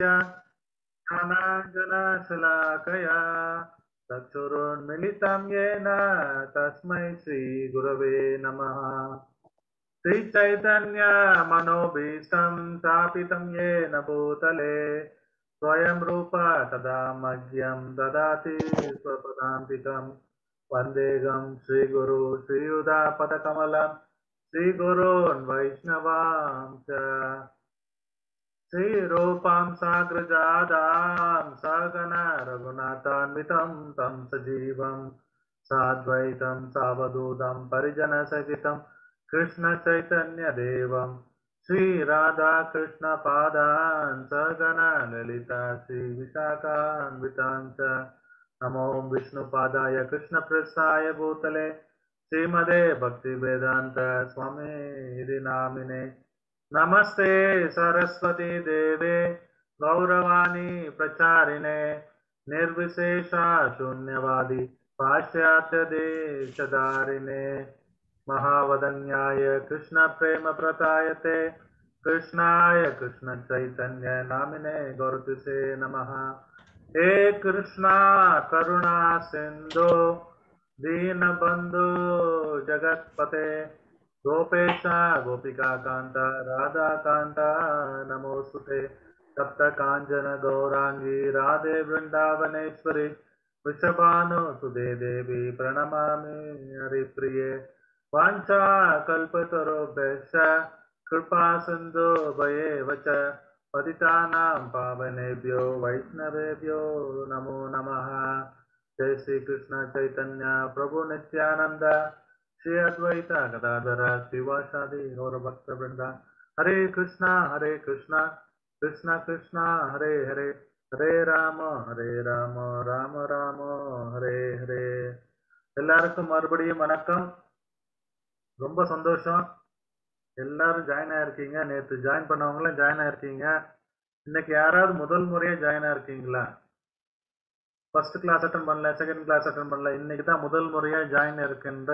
ज्ञानाञ्जनशलाकया चक्षुरुन्मिलितं येन तस्मै श्रीगुरवे नमः। श्रीचैतन्यमनोभीष्टं स्थापितं येन भूतले, स्वयं रूप तदा मह्यं ददाति स्वपदान्तिकं वन्देगं श्रीगुरु श्रीयुधापदकमलं, श्रीगुरोन् वैष्णवां च। श्रीरूपां साग्रजादां सगन रघुनाथान्वितं तं सजीवं साद्वैतं सावधूतं परिजनसहितं कृष्णचैतन्यदेवं श्रीराधाकृष्णपादान् सगन ललिता श्रीविशाखान्वितां च नमो विष्णुपादाय कृष्णप्रसाय भूतले श्रीमदे भक्तिवेदान्त स्वामी नामिने नमस्ते सरस्वती देवे, गौरवाणी प्रचारिणे, निर्विशेषा शून्यवादी पाश्चात्यदेशधारिणे महावदन्याय कृष्णप्रेमप्रतायते कृष्णाय कृष्णचैतन्य नामिने गौरतिसे नमः। हे कृष्णा, करुणा सिन्धो, दीनबन्धु जगत्पते। गोपेश गोपिकान्त राधाकान्त नमोऽस्तुते सप्तकाञ्चन गौराङ्गी राधे वृन्दावनेश्वरि वृषभानुसुदे देवी प्रणमामि हरिप्रिये। वाञ्छा कल्पतरुभ्यश्च कृपा सिन्धु भयेव च पतितानां पावनेभ्यो वैष्णवेभ्यो नमो नमः। जय श्रीकृष्ण चैतन्य प्रभु ஸ்ரீ அத்வைத கதாதர சிவாசாதி கௌர பக்த பிருந்தா ஹரே கிருஷ்ணா ஹரே கிருஷ்ணா கிருஷ்ணா கிருஷ்ணா ஹரே ஹரே ஹரே ராம ஹரே ராம ராம ராம ஹரே ஹரே எல்லாருக்கும் மறுபடியும் வணக்கம் ரொம்ப சந்தோஷம். எல்லாரும் ஜாயின் ஆயிருக்கீங்க நேற்று ஜாயின் பண்ணவங்களும் ஜாயின் ஆயிருக்கீங்க இன்னைக்கு யாராவது முதல் முறையே ஜாயின் ஆயிருக்கீங்களா ஃபர்ஸ்ட் கிளாஸ் அட்டன் பண்ணல செகண்ட் கிளாஸ் அட்டன் பண்ணல. இன்னைக்கு தான் முதல் முறையாக ஜாயின் இருக்கின்ற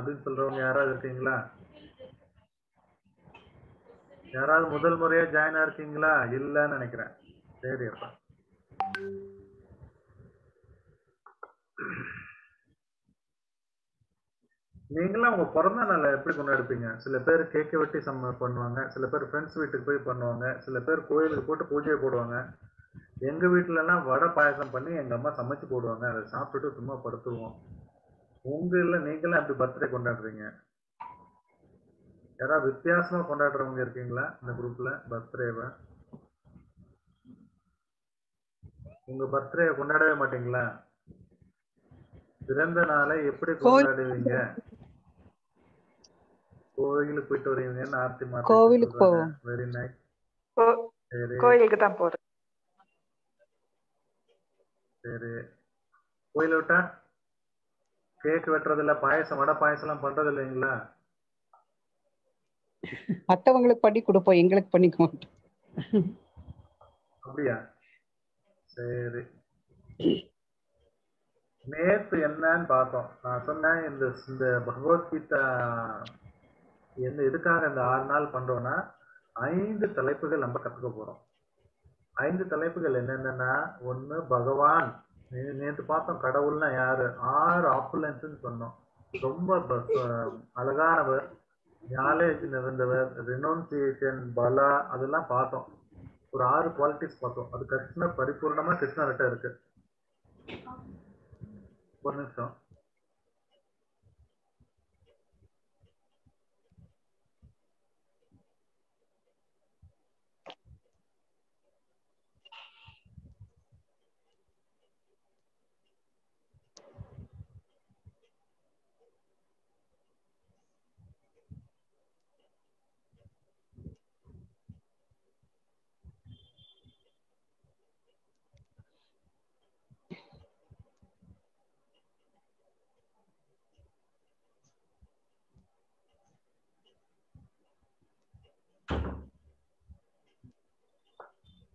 அப்படின்னு சொல்றவங்க யாராவது இருக்கீங்களா? யாராவது முதல் முறையா ஜாயின் ஆயிருக்கீங்களா இல்லைன்னு நினைக்கிறேன். சரி அப்பா. நீங்களாம் உங்க பிறந்த நாளை எப்படி கொண்டாடுப்பீங்க? சில பேர் கேக்கை வெட்டி சம்ம பண்ணுவாங்க சில பேர் ஃப்ரெண்ட்ஸ் வீட்டுக்கு போய் பண்ணுவாங்க சில பேர் கோயிலுக்கு போட்டு பூஜை போடுவாங்க. எங்க வீட்டுல எல்லாம் வடை பாயசம் பண்ணி எங்க அம்மா சமைச்சு போடுவாங்க. அதை சாப்பிட்டுட்டு சும்மா படுத்துருவோம். உங்க இல்ல நீங்களாம் அப்படி பர்த்டே கொண்டாடுறீங்க? யாராவது வித்தியாசமா கொண்டாடுறவங்க இருக்கீங்களா? இந்த குரூப்ல பர்த்டேவை உங்க பர்த்டே கொண்டாடவே மாட்டீங்களா? பிறந்த நாளை எப்படி கொண்டாடுவீங்க? கோயிலுக்கு போயிட்டு வருவீங்கன்னு ஆர்த்தி மாத்தி கோவிலுக்கு போவோம். வெரி நைஸ் கோயிலுக்கு தான் போறேன். சரி. கோயில விட்டா? கேக் வெட்டுறது இல்ல பாயசம் வடை பாயசம் எல்லாம் பண்றது இல்லைங்களா மற்றவங்களுக்கு பண்ணி கொடுப்போம் எங்களுக்கு பண்ணிக்க மாட்டோம். அப்படியா? சரி. நேத்து என்னன்னு பார்த்தோம். நான் சொன்னேன் இந்த இந்த பகவத்கீதா என்ன எதுக்காக இந்த ஆறு நாள் பண்றோம்னா ஐந்து தலைப்புகள் நம்ம கத்துக்க போறோம். ஐந்து தலைப்புகள் என்னென்னன்னா ஒண்ணு பகவான். நேற்று பார்த்தோம் கடவுள்னா யாரு? ஆறு ஆப்புலன்ஸ்னு சொன்னோம். ரொம்ப ப- அழகானவர். நாலேஜ் நிறைந்தவர் ரினௌன்சியேஷன் பலா அதெல்லாம் பார்த்தோம். ஒரு ஆறு குவாலிட்டிஸ் பார்த்தோம். அது கிருஷ்ணர் பரிபூர்ணமா கிருஷ்ணர்கிட்ட இருக்கு. ஒரு நிமிஷம்.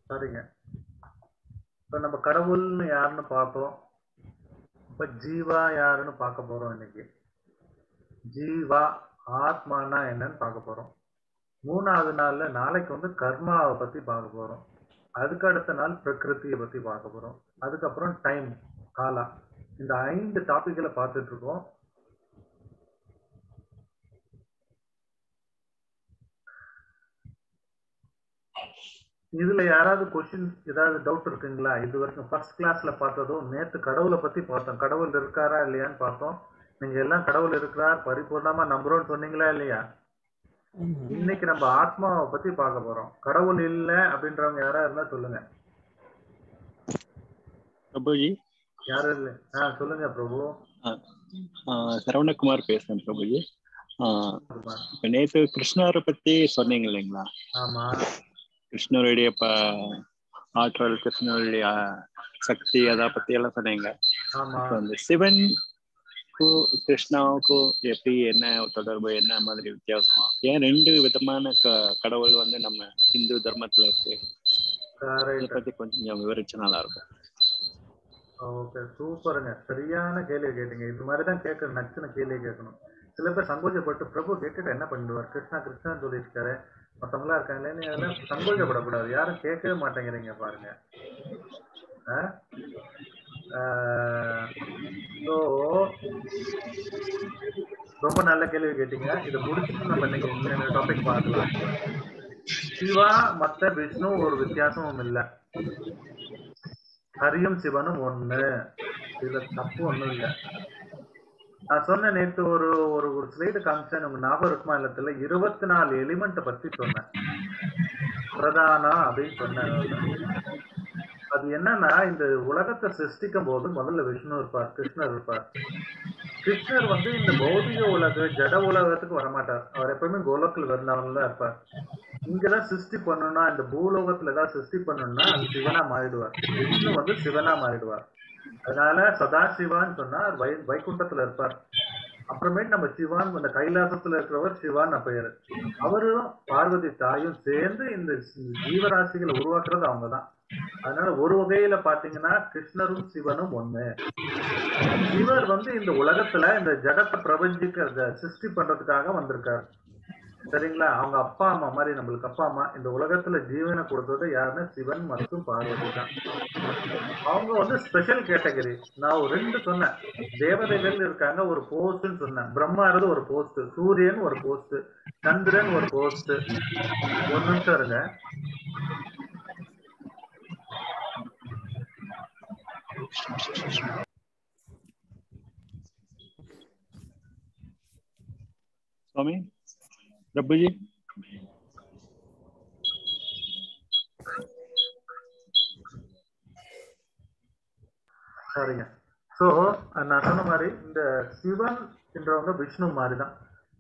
சரிங்க இப்போ நம்ம கடவுள்னு யாருன்னு பார்த்தோம். இப்போ ஜீவா யாருன்னு பார்க்க போகிறோம் இன்னைக்கு. ஜீவா ஆத்மானா என்னன்னு பார்க்க போகிறோம் மூணாவது நாளில் நாளைக்கு வந்து கர்மாவை பற்றி பார்க்க போகிறோம் அதுக்கு அடுத்த நாள் பிரகிருதியை பற்றி பார்க்க போகிறோம் அதுக்கப்புறம் டைம் காலா. இந்த ஐந்து டாப்பிக்கில் பார்த்துட்ருக்கோம் இருக்கோம் இதுல யாராவது கொஸ்டின் ஏதாவது டவுட் இருக்குங்களா? இது வரைக்கும் ஃபர்ஸ்ட் கிளாஸ்ல பார்த்ததும் நேத்து கடவுளை பத்தி பார்த்தோம். கடவுள் இருக்காரா இல்லையான்னு பார்த்தோம். நீங்க எல்லாம் கடவுள் இருக்கிறார் பரிபூர்ணமா நம்புறோம்னு சொன்னீங்களா இல்லையா? இன்னைக்கு நம்ம ஆத்மாவை பத்தி பார்க்க போறோம். கடவுள் இல்ல அப்படின்றவங்க யாரா இருந்தா சொல்லுங்க. பிரபுஜி? யாரும் இல்ல. ஆஹ் சொல்லுங்க பிரபு. சரவணகுமார் பேசுறேன் பிரபுஜி. நேத்து கிருஷ்ணரை பத்தி சொன்னீங்க இல்லைங்களா? ஆமா. கிருஷ்ணருடைய ப ஆற்றல் கிருஷ்ணருடைய சக்தி அதை பத்தி எல்லாம் சொன்னீங்க அந்த சிவனுக்கும் கிருஷ்ணாவுக்கும் எப்படி என்ன தொடர்பு என்ன மாதிரி வித்தியாசம்? ஏன் ரெண்டு விதமான க கடவுள் வந்து நம்ம இந்து தர்மத்துல இருக்கு? கரெக்ட் பத்தி கொஞ்சம் விவரிச்சு நல்லா இருக்கும். ஓகே சூப்பருங்க. சரியான கேள்வி கேட்டீங்க. இது மாதிரி தான் கேட்கணும் நச்சுன கேள்வி கேட்கணும். சில பேர் சங்கோஜப்பட்டு பிரபு கேட்டுட்டு என்ன பண்ணிடுவார்? கிருஷ்ணா கிருஷ்ணான்னு சொல்லியிருக்காரு. மற்றவங்களா இருக்காங்களே அதெல்லாம் சந்தோஷப்படக்கூடாது யாரும் கேட்கவே மாட்டேங்கிறீங்க பாருங்க. ஸோ ரொம்ப நல்ல கேள்வி கேட்டீங்க. இதை முடிச்சுட்டு நம்ம இன்னைக்கு டாபிக் பார்க்கலாம். சிவா மத்த விஷ்ணு ஒரு வித்தியாசமும் இல்லை. ஹரியும் சிவனும் ஒண்ணு. இதுல தப்பு ஒண்ணும் இல்லை. நான் சொன்ன நேத்து ஒரு ஒரு ஒரு ஸ்லைடு காமிச்சேன் உங்க ஞாபகம் இருக்குமா இல்லத்துல? இருபத்தி நாலு எலிமெண்ட்டை பத்தி சொன்னேன். பிரதானா அப்படின்னு சொன்னேன். அது என்னன்னா இந்த உலகத்தை சிருஷ்டிக்கும் போது முதல்ல விஷ்ணு இருப்பார் கிருஷ்ணர் இருப்பார். கிருஷ்ணர் வந்து இந்த பௌதிக உலக ஜட உலகத்துக்கு வரமாட்டார். அவர் எப்பவுமே கோலோக்கில் வந்தவங்க தான் இருப்பார். இங்கதான் சிருஷ்டி பண்ணணும்னா இந்த பூலோகத்துல ஏதாவது சிருஷ்டி பண்ணணும்னா அது சிவனா மாறிடுவார். விஷ்ணு வந்து சிவனா மாறிடுவார். அதனால சதாசிவான்னு சொன்னா வை வைகுண்டத்துல இருப்பார். அப்புறமேட்டு நம்ம சிவான் அந்த கைலாசத்துல இருக்கிறவர் சிவான் பெயர் அவரும் பார்வதி தாயும் சேர்ந்து இந்த ஜீவராசிகளை உருவாக்குறது அவங்கதான். அதனால ஒரு வகையில பாத்தீங்கன்னா கிருஷ்ணரும் சிவனும் ஒண்ணு. சிவர் வந்து இந்த உலகத்துல இந்த ஜகத்தை பிரபஞ்சிக்க சிருஷ்டி பண்றதுக்காக வந்திருக்காரு. சரிங்களா? அவங்க அப்பா அம்மா மாதிரி நம்மளுக்கு அப்பா அம்மா இந்த உலகத்துல ஜீவனை கொடுத்தது யாருன்னா சிவன் மற்றும் பார்வதி தான். அவங்க வந்து ஸ்பெஷல் கேட்டகரி நான் ஒரு ரெண்டு சொன்னேன். தேவதைகள் இருக்காங்க ஒரு போஸ்ட்னு சொன்னேன். பிரம்மாறது ஒரு போஸ்ட் சூரியன் ஒரு போஸ்ட் சந்திரன் ஒரு போஸ்ட் ஒரு நிமிஷம் இருங்க. சுவாமி? பிரபுஜி சரிங்க ஸோ நான் சொன்ன மாதிரி இந்த சிவன் என்றவங்க விஷ்ணு மாதிரி தான்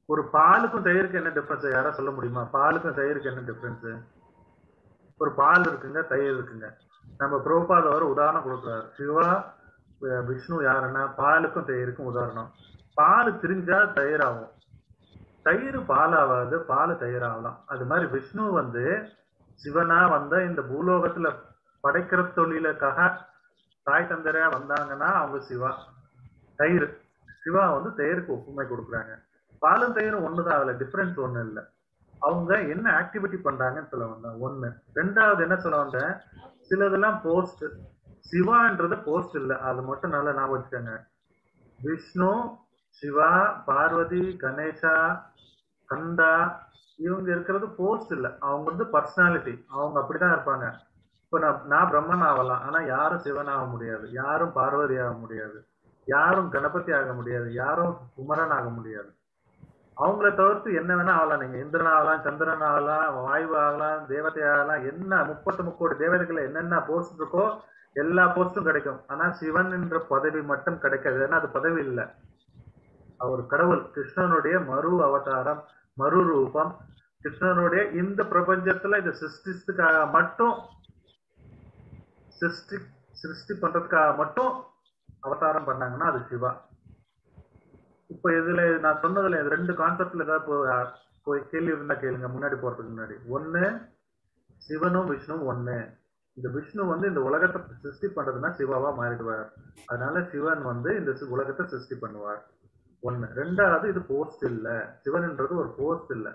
ஒரு பாலுக்கும் தயிருக்கு என்ன டிஃப்ரென்ஸ் யாரா சொல்ல முடியுமா? பாலுக்கும் தயிருக்கு என்ன டிஃப்ரென்ஸ் ஒரு பால் இருக்குங்க தயிர் இருக்குங்க. நம்ம புரோபாத ஒரு உதாரணம் கொடுக்குறாரு. சிவா விஷ்ணு யாருன்னா பாலுக்கும் தயிருக்கும் உதாரணம். பால் திரிஞ்சா தயிராகும். தயிர் பாலாவாது பால் தயிர் ஆகலாம் அது மாதிரி விஷ்ணு வந்து சிவனா வந்த இந்த பூலோகத்துல படைக்கிற தொழிலுக்காக தாய் தந்தரா வந்தாங்கன்னா அவங்க சிவா. தயிர். சிவா வந்து தயிருக்கு ஒப்புமை கொடுக்குறாங்க. பாலும் தயிரும் ஒண்ணுதான் அதுல டிஃபரன்ஸ் ஒண்ணு இல்லை. அவங்க என்ன ஆக்டிவிட்டி பண்றாங்கன்னு சொல்ல வந்தேன். ஒண்ணு. ரெண்டாவது என்ன சொல்ல வந்தேன்? சிலதெல்லாம் போஸ்ட் சிவான்றது போஸ்ட் இல்லை. அது மட்டும் நல்லா ஞாபகம் வச்சுக்கோங்க. விஷ்ணு சிவா பார்வதி கணேசா கந்தா இவங்க இருக்கிறது போஸ்ட் இல்லை. அவங்க வந்து பர்சனாலிட்டி அவங்க அப்படிதான் இருப்பாங்க. இப்போ நான் நான் பிரம்மன் ஆகலாம். ஆனா யாரும் சிவன் ஆக முடியாது. யாரும் பார்வதி ஆக முடியாது. யாரும் கணபதி ஆக முடியாது. யாரும் குமரன் ஆக முடியாது. அவங்கள தவிர்த்து என்ன வேணா ஆகலாம். நீங்க இந்திரன் ஆகலாம் சந்திரன் ஆகலாம் வாயு ஆகலாம் தேவதை ஆகலாம் என்ன முப்பத்து முக்கோடி தேவதைகளை என்னென்ன போஸ்ட் இருக்கோ எல்லா போஸ்டும் கிடைக்கும். ஆனா சிவன் என்ற பதவி மட்டும் கிடைக்காது. ஏன்னா அது பதவி இல்லை. அவர் கடவுள் கிருஷ்ணனுடைய மறு அவதாரம் மறு ரூபம். கிருஷ்ணனுடைய இந்த பிரபஞ்சத்துல இந்த சிருஷ்டிச்சதுக்காக மட்டும் சிருஷ்டி சிருஷ்டி பண்றதுக்காக மட்டும் அவதாரம் பண்ணாங்கன்னா அது சிவா. இப்போ இதுல நான் சொன்னதுல இது ரெண்டு கான்செப்ட்ல ஏதாவது போய் கேள்வி இருந்தா கேளுங்க முன்னாடி போறதுக்கு முன்னாடி. ஒண்ணு சிவனும் விஷ்ணுவும் ஒண்ணு. இந்த விஷ்ணு வந்து இந்த உலகத்தை சிருஷ்டி பண்றதுன்னா சிவாவா மாறிடுவார். அதனால சிவன் வந்து இந்த உலகத்தை சிருஷ்டி பண்ணுவார். ஒண்ணு. ரெண்டாவது இது போஸ்ட் இல்ல. சிவன்ன்றது ஒரு போஸ்ட் இல்ல.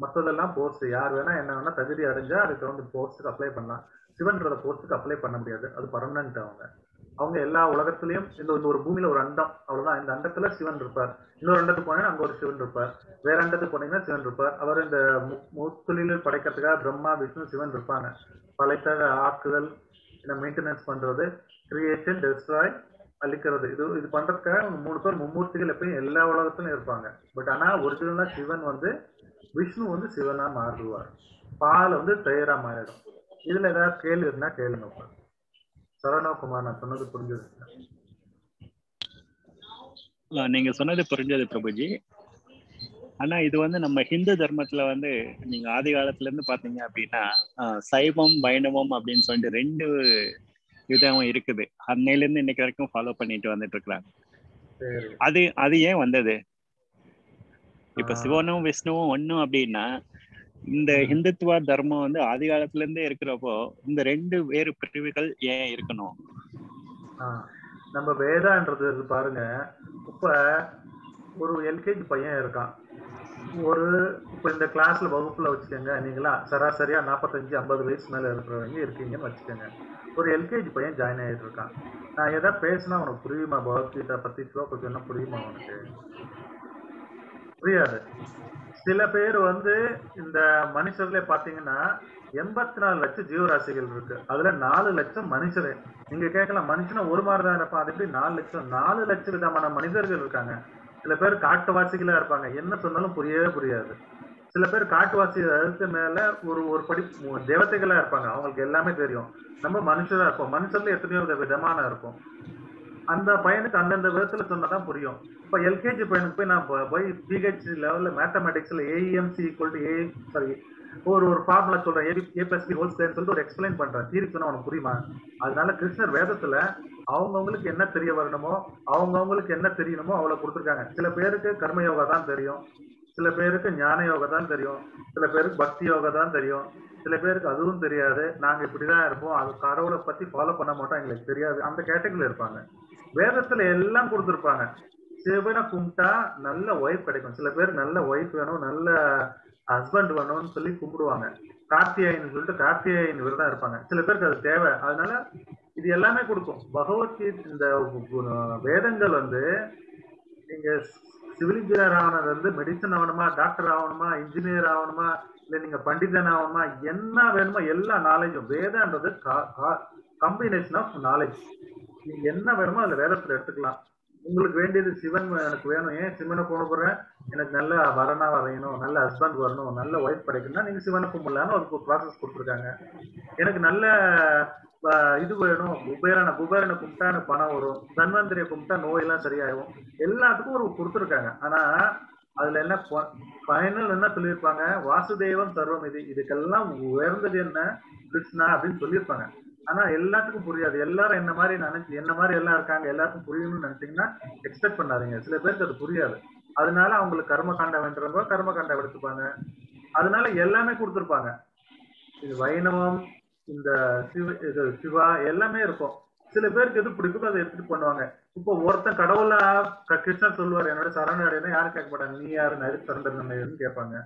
மற்றதெல்லாம் போஸ்ட் யார் வேணா என்ன வேணா தகுதி அடைஞ்சா அதுக்கு வந்து போஸ்ட்டுக்கு அப்ளை பண்ணலாம். சிவன்றத போஸ்ட்டுக்கு அப்ளை பண்ண முடியாது. அது பர்மனன்ட் அவங்க. அவங்க எல்லா உலகத்திலயும் இந்த ஒரு பூமியில ஒரு அண்டம். அவ்வளவுதான். இந்த அண்டத்துல சிவன் இருப்பார். இன்னொரு அண்டத்துக்கு போனீங்கன்னா அங்க ஒரு சிவன் இருப்பார். வேற அண்டத்துக்கு போனீங்கன்னா சிவன் இருப்பார். அவர் இந்த மு- படைக்கிறதுக்காக பிரம்மா விஷ்ணு சிவன் இருப்பாங்க. பழைத்த ஆக்குதல் மெயின்டெனன்ஸ் பண்றது கிரியேஷன் டெஸ்ட்ராய் அழிக்கிறது. இது இது பண்றதுக்காக மூணு பேர் மும்மூர்த்திகள் எப்பயும் எல்லா உலகத்திலும் இருப்பாங்க. பட் ஆனா ஒரிஜினலா சிவன் வந்து விஷ்ணு வந்து சிவனா மாறுவார். பால் வந்து தயிரா மாறிடும். இதுல ஏதாவது கேள்வி இருந்தா கேளுங்க இப்ப. சரவணகுமார் நான் சொன்னது புரிஞ்சது நீங்க சொன்னது புரிஞ்சது பிரபுஜி. ஆனா இது வந்து நம்ம ஹிந்து தர்மத்துல வந்து நீங்க ஆதி காலத்துல இருந்து பாத்தீங்க அப்படின்னா சைவம் வைணவம் அப்படின்னு சொல்லிட்டு ரெண்டு விதம் இருக்குது. அன்னையில இருந்து இன்னைக்கு வரைக்கும் ஃபாலோ பண்ணிட்டு வந்துட்டு இருக்கிறாங்க அது அது ஏன் வந்தது? இப்ப சிவனும் விஷ்ணுவும் ஒண்ணும் அப்படின்னா இந்த ஹிந்துத்துவ தர்மம் வந்து ஆதி காலத்துல இருந்தே இருக்கிறப்போ இந்த ரெண்டு வேறு பிரிவுகள் ஏன் இருக்கணும்? நம்ம வேதான்றது பாருங்க. இப்ப ஒரு எல்கேஜி பையன் இருக்கான். ஒரு இப்ப இந்த கிளாஸ்ல வகுப்புல வச்சுக்கோங்க. நீங்களா சராசரியா நாற்பத்தஞ்சு ஐம்பது வயசு மேல இருக்கிறவங்க இருக்கீங்கன்னு வச்சுக்கோங்க. ஒரு எல்கேஜி பையன் ஜாயின் ஆயிட்டு இருக்கான் நான் எதாவது பேசினா உனக்கு புரியுமா பகவத்கீதா பத்தி ஸ்லோகம் சொன்னா புரியுமா உனக்கு? புரியாது. சில பேர் வந்து இந்த மனுஷர்களே பாத்தீங்கன்னா எண்பத்தி நாலு லட்சம் ஜீவராசிகள் இருக்கு. அதுல நாலு லட்சம் மனுஷரு. நீங்க கேட்கலாம் மனுஷனா ஒரு மாதிரி தான் இருப்பான். அது எப்படி நாலு லட்சம்? நாலு லட்சம் விதமான மனிதர்கள் இருக்காங்க. சில பேர் காட்டுவாசிகளா இருப்பாங்க. என்ன சொன்னாலும் புரியவே புரியாது. சில பேர் காட்டுவாசி அதுக்கு மேல ஒரு ஒரு படி மு- தேவதைகளா இருப்பாங்க. அவங்களுக்கு எல்லாமே தெரியும். நம்ம மனுஷரா இருப்போம். மனுஷன்ல எத்தனையோ வித விதமான இருக்கும். அந்த பையனுக்கு அந்தந்த விதத்துல சொன்னாதான் புரியும். இப்ப எல்கேஜி பையனுக்கு போய் நான் போய் பிஹெச்டி லெவல்ல மேத்தமெட்டிக்ஸ்ல A E M C equal to A sorry ஒரு ஒரு ஃபார்முலா சொல்றேன். ஏபி ஏ ஹோல் ஸ்கொயர்னு சொல்லிட்டு ஒரு எக்ஸ்பிளைன் பண்றேன். தீர்வு சொன்னா உனக்கு புரியுமா? அதனால கிருஷ்ணர் வேதத்துல அவங்கவுங்களுக்கு என்ன தெரிய வரணுமோ அவங்கவுங்களுக்கு என்ன தெரியணுமோ அவ்வளவு கொடுத்துருக்காங்க. சில பேருக்கு கர்மயோகா தான் தெரியும். சில பேருக்கு ஞான யோகா தான் தெரியும். சில பேருக்கு பக்தி யோகா தான் தெரியும். சில பேருக்கு அதுவும் தெரியாது. நாங்க இப்படிதான் இருப்போம். அது கடவுளை பத்தி ஃபாலோ பண்ண மாட்டோம். எங்களுக்கு தெரியாது. அந்த கேட்டகரியில இருப்பாங்க. வேதத்துல எல்லாம் கொடுத்துருப்பாங்க. சிவனை கும்பிட்டா நல்ல ஒய்ஃப் கிடைக்கும். சில பேர் நல்ல ஒய்ஃப் வேணும். நல்ல ஹஸ்பண்ட் வேணும்னு சொல்லி கும்பிடுவாங்க. கார்த்தியாயின்னு சொல்லிட்டு கார்த்தியாயின் விரதம் இருப்பாங்க. சில பேருக்கு அது தேவை. அதனால இது எல்லாமே கொடுக்கும். பகவத்கீதை இந்த வேதங்கள் வந்து நீங்க சிவில் இன்ஜினியர் ஆனது வந்து மெடிசன் ஆகணுமா டாக்டர் ஆகணுமா இன்ஜினியர் ஆகணுமா இல்லை நீங்க பண்டிதன் ஆகணுமா என்ன வேணுமோ எல்லா நாலேஜும் வேதன்றது கம்பினேஷன் ஆஃப் நாலேஜ் நீங்க என்ன வேணுமோ அதில் வேதத்தில் எடுத்துக்கலாம். உங்களுக்கு வேண்டியது சிவன் எனக்கு வேணும். ஏன் சிவனை கொண்டு எனக்கு நல்ல வரனா வரையணும் நல்ல ஹஸ்பண்ட் வரணும் நல்ல ஒய்ஃப் கிடைக்கணும்னா நீங்க சிவனை கும்பிடலான்னு ஒரு ப்ராசஸ் கொடுத்துருக்காங்க. எனக்கு நல்ல இது வேணும் குபேரனை குபேரனை கும்பிட்டா எனக்கு பணம் வரும் தன்வந்திரியை கும்பிட்டா நோயெல்லாம் சரியாகும் எல்லாத்துக்கும் ஒரு கொடுத்துருக்காங்க. ஆனா அதுல என்ன ஃபைனல் என்ன சொல்லியிருப்பாங்க? வாசுதேவம் சர்வம் இது. இதுக்கெல்லாம் உயர்ந்தது என்ன? கிருஷ்ணா அப்படின்னு சொல்லியிருப்பாங்க. ஆனா எல்லாத்துக்கும் புரியாது. எல்லாரும் என்ன மாதிரி நினைச்சு என்ன மாதிரி எல்லாம் இருக்காங்க எல்லாருக்கும் புரியணும்னு நினைச்சீங்கன்னா எக்ஸ்பெக்ட் பண்ணாதீங்க. சில பேருக்கு அது புரியாது. அதனால அவங்களுக்கு கர்ம காண்டம் வேண்டுறவங்க கர்ம காண்டம் எடுத்துப்பாங்க. அதனால எல்லாமே கொடுத்துருப்பாங்க. இது வைணவம் இந்த சிவ இது சிவா எல்லாமே இருக்கும். சில பேருக்கு எது பிடிக்குமோ அதை எடுத்துட்டு பண்ணுவாங்க. இப்போ ஒருத்தன் கடவுளா கிருஷ்ணன் சொல்லுவார் என்னோட சரணடைனா யாரும் கேட்க மாட்டாங்க. நீ யாரு? நான் எதுக்கு கேட்பாங்க.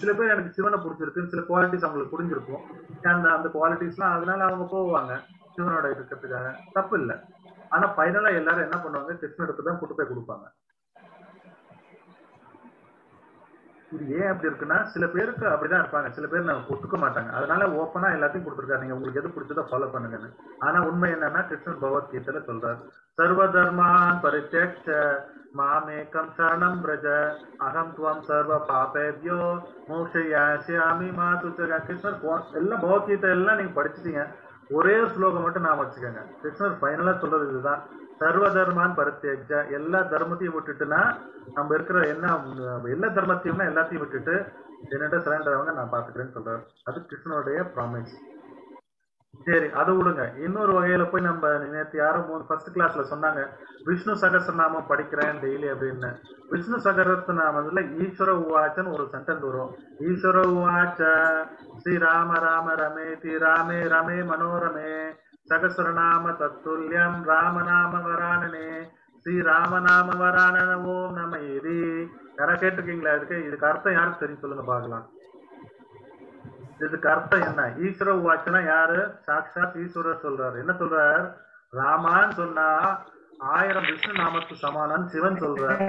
சில பேர் எனக்கு சிவனை பிடிச்சிருக்கு சில குவாலிட்டிஸ் அவங்களுக்கு புரிஞ்சிருக்கும். அந்த அந்த குவாலிட்டிஸ்லாம் அதனால அவங்க போவாங்க சிவனோட இருக்கிறதுக்காக. தப்பு இல்லை. ஆனா ஃபைனலா எல்லாரும் என்ன பண்ணுவாங்க கிருஷ்ணனுக்கு தான் கூட்டு போய் கொடுப்பாங்க. இது ஏன் அப்படி இருக்குன்னா சில பேருக்கு அப்படிதான் இருப்பாங்க. சில பேர் நான் ஒத்துக்க மாட்டாங்க. அதனால ஓப்பனா எல்லாத்தையும் கொடுத்துருக்காரு நீங்க உங்களுக்கு எது பிடிச்சதோ ஃபாலோ பண்ணுங்கன்னு. ஆனா உண்மை என்னன்னா கிருஷ்ணன் பகவத்கீதையில சொல்றாரு. சர்வ தர்மான் பரித்தேக்ஷ மாமேக்கம் சரணம் பிரஜ அகம் துவம் சர்வ பாபேபியோ மோஷயாசியாமி மாதுச்சக கிருஷ்ணர் எல்லாம் பகவத்கீதை எல்லாம் நீங்க படிச்சிட்டீங்க. ஒரே ஸ்லோகம் மட்டும் நான் வச்சுக்கோங்க. கிருஷ்ணர் ஃபைனலா சொல்றது இதுதான். சர்வ தர்மான் பரித்தேக்ஷ எல்லா தர்மத்தையும் விட்டுட்டுனா நம்ம இருக்கிற என்ன எல்லா தர்மத்தையும்னா எல்லாத்தையும் விட்டுட்டு என்னட்ட சரண்டர் வந்து நான் பாத்துக்கிறேன்னு சொல்றாரு. அது கிருஷ்ணனுடைய ப்ராமிஸ் சரி அதை விடுங்க. இன்னொரு வகையில போய் நம்ம நேற்று யாரும் ஃபர்ஸ்ட் கிளாஸ்ல சொன்னாங்க விஷ்ணு சகசநாமம் படிக்கிறேன் டெய்லி அப்படின்னு. விஷ்ணு சகசநாமத்துல ஈஸ்வர உவாச்சன்னு ஒரு சென்டென்ஸ் வரும். ஈஸ்வர உவாச்ச ஸ்ரீ ராம ராம ரமேதி ராமே ரமே மனோரமே. சகசரநாம தத்துல்யம் ராமநாம வராணனே ஸ்ரீ ராமநாம வராணன ஓம் நம இது. யாரா கேட்டிருக்கீங்களா இதுக்கு? இதுக்கு அர்த்தம் யாருக்கு தெரியும் சொல்லுங்க பாக்கலாம் இதுக்கு அர்த்தம் என்ன? ஈஸ்வர உவாச்சனா யாரு? சாக்ஷாத் ஈஸ்வரர் சொல்றாரு. என்ன சொல்றார்? ராமான்னு சொன்னா ஆயிரம் விஷ்ணு நாமத்து சமானம்னு சிவன் சொல்றார்.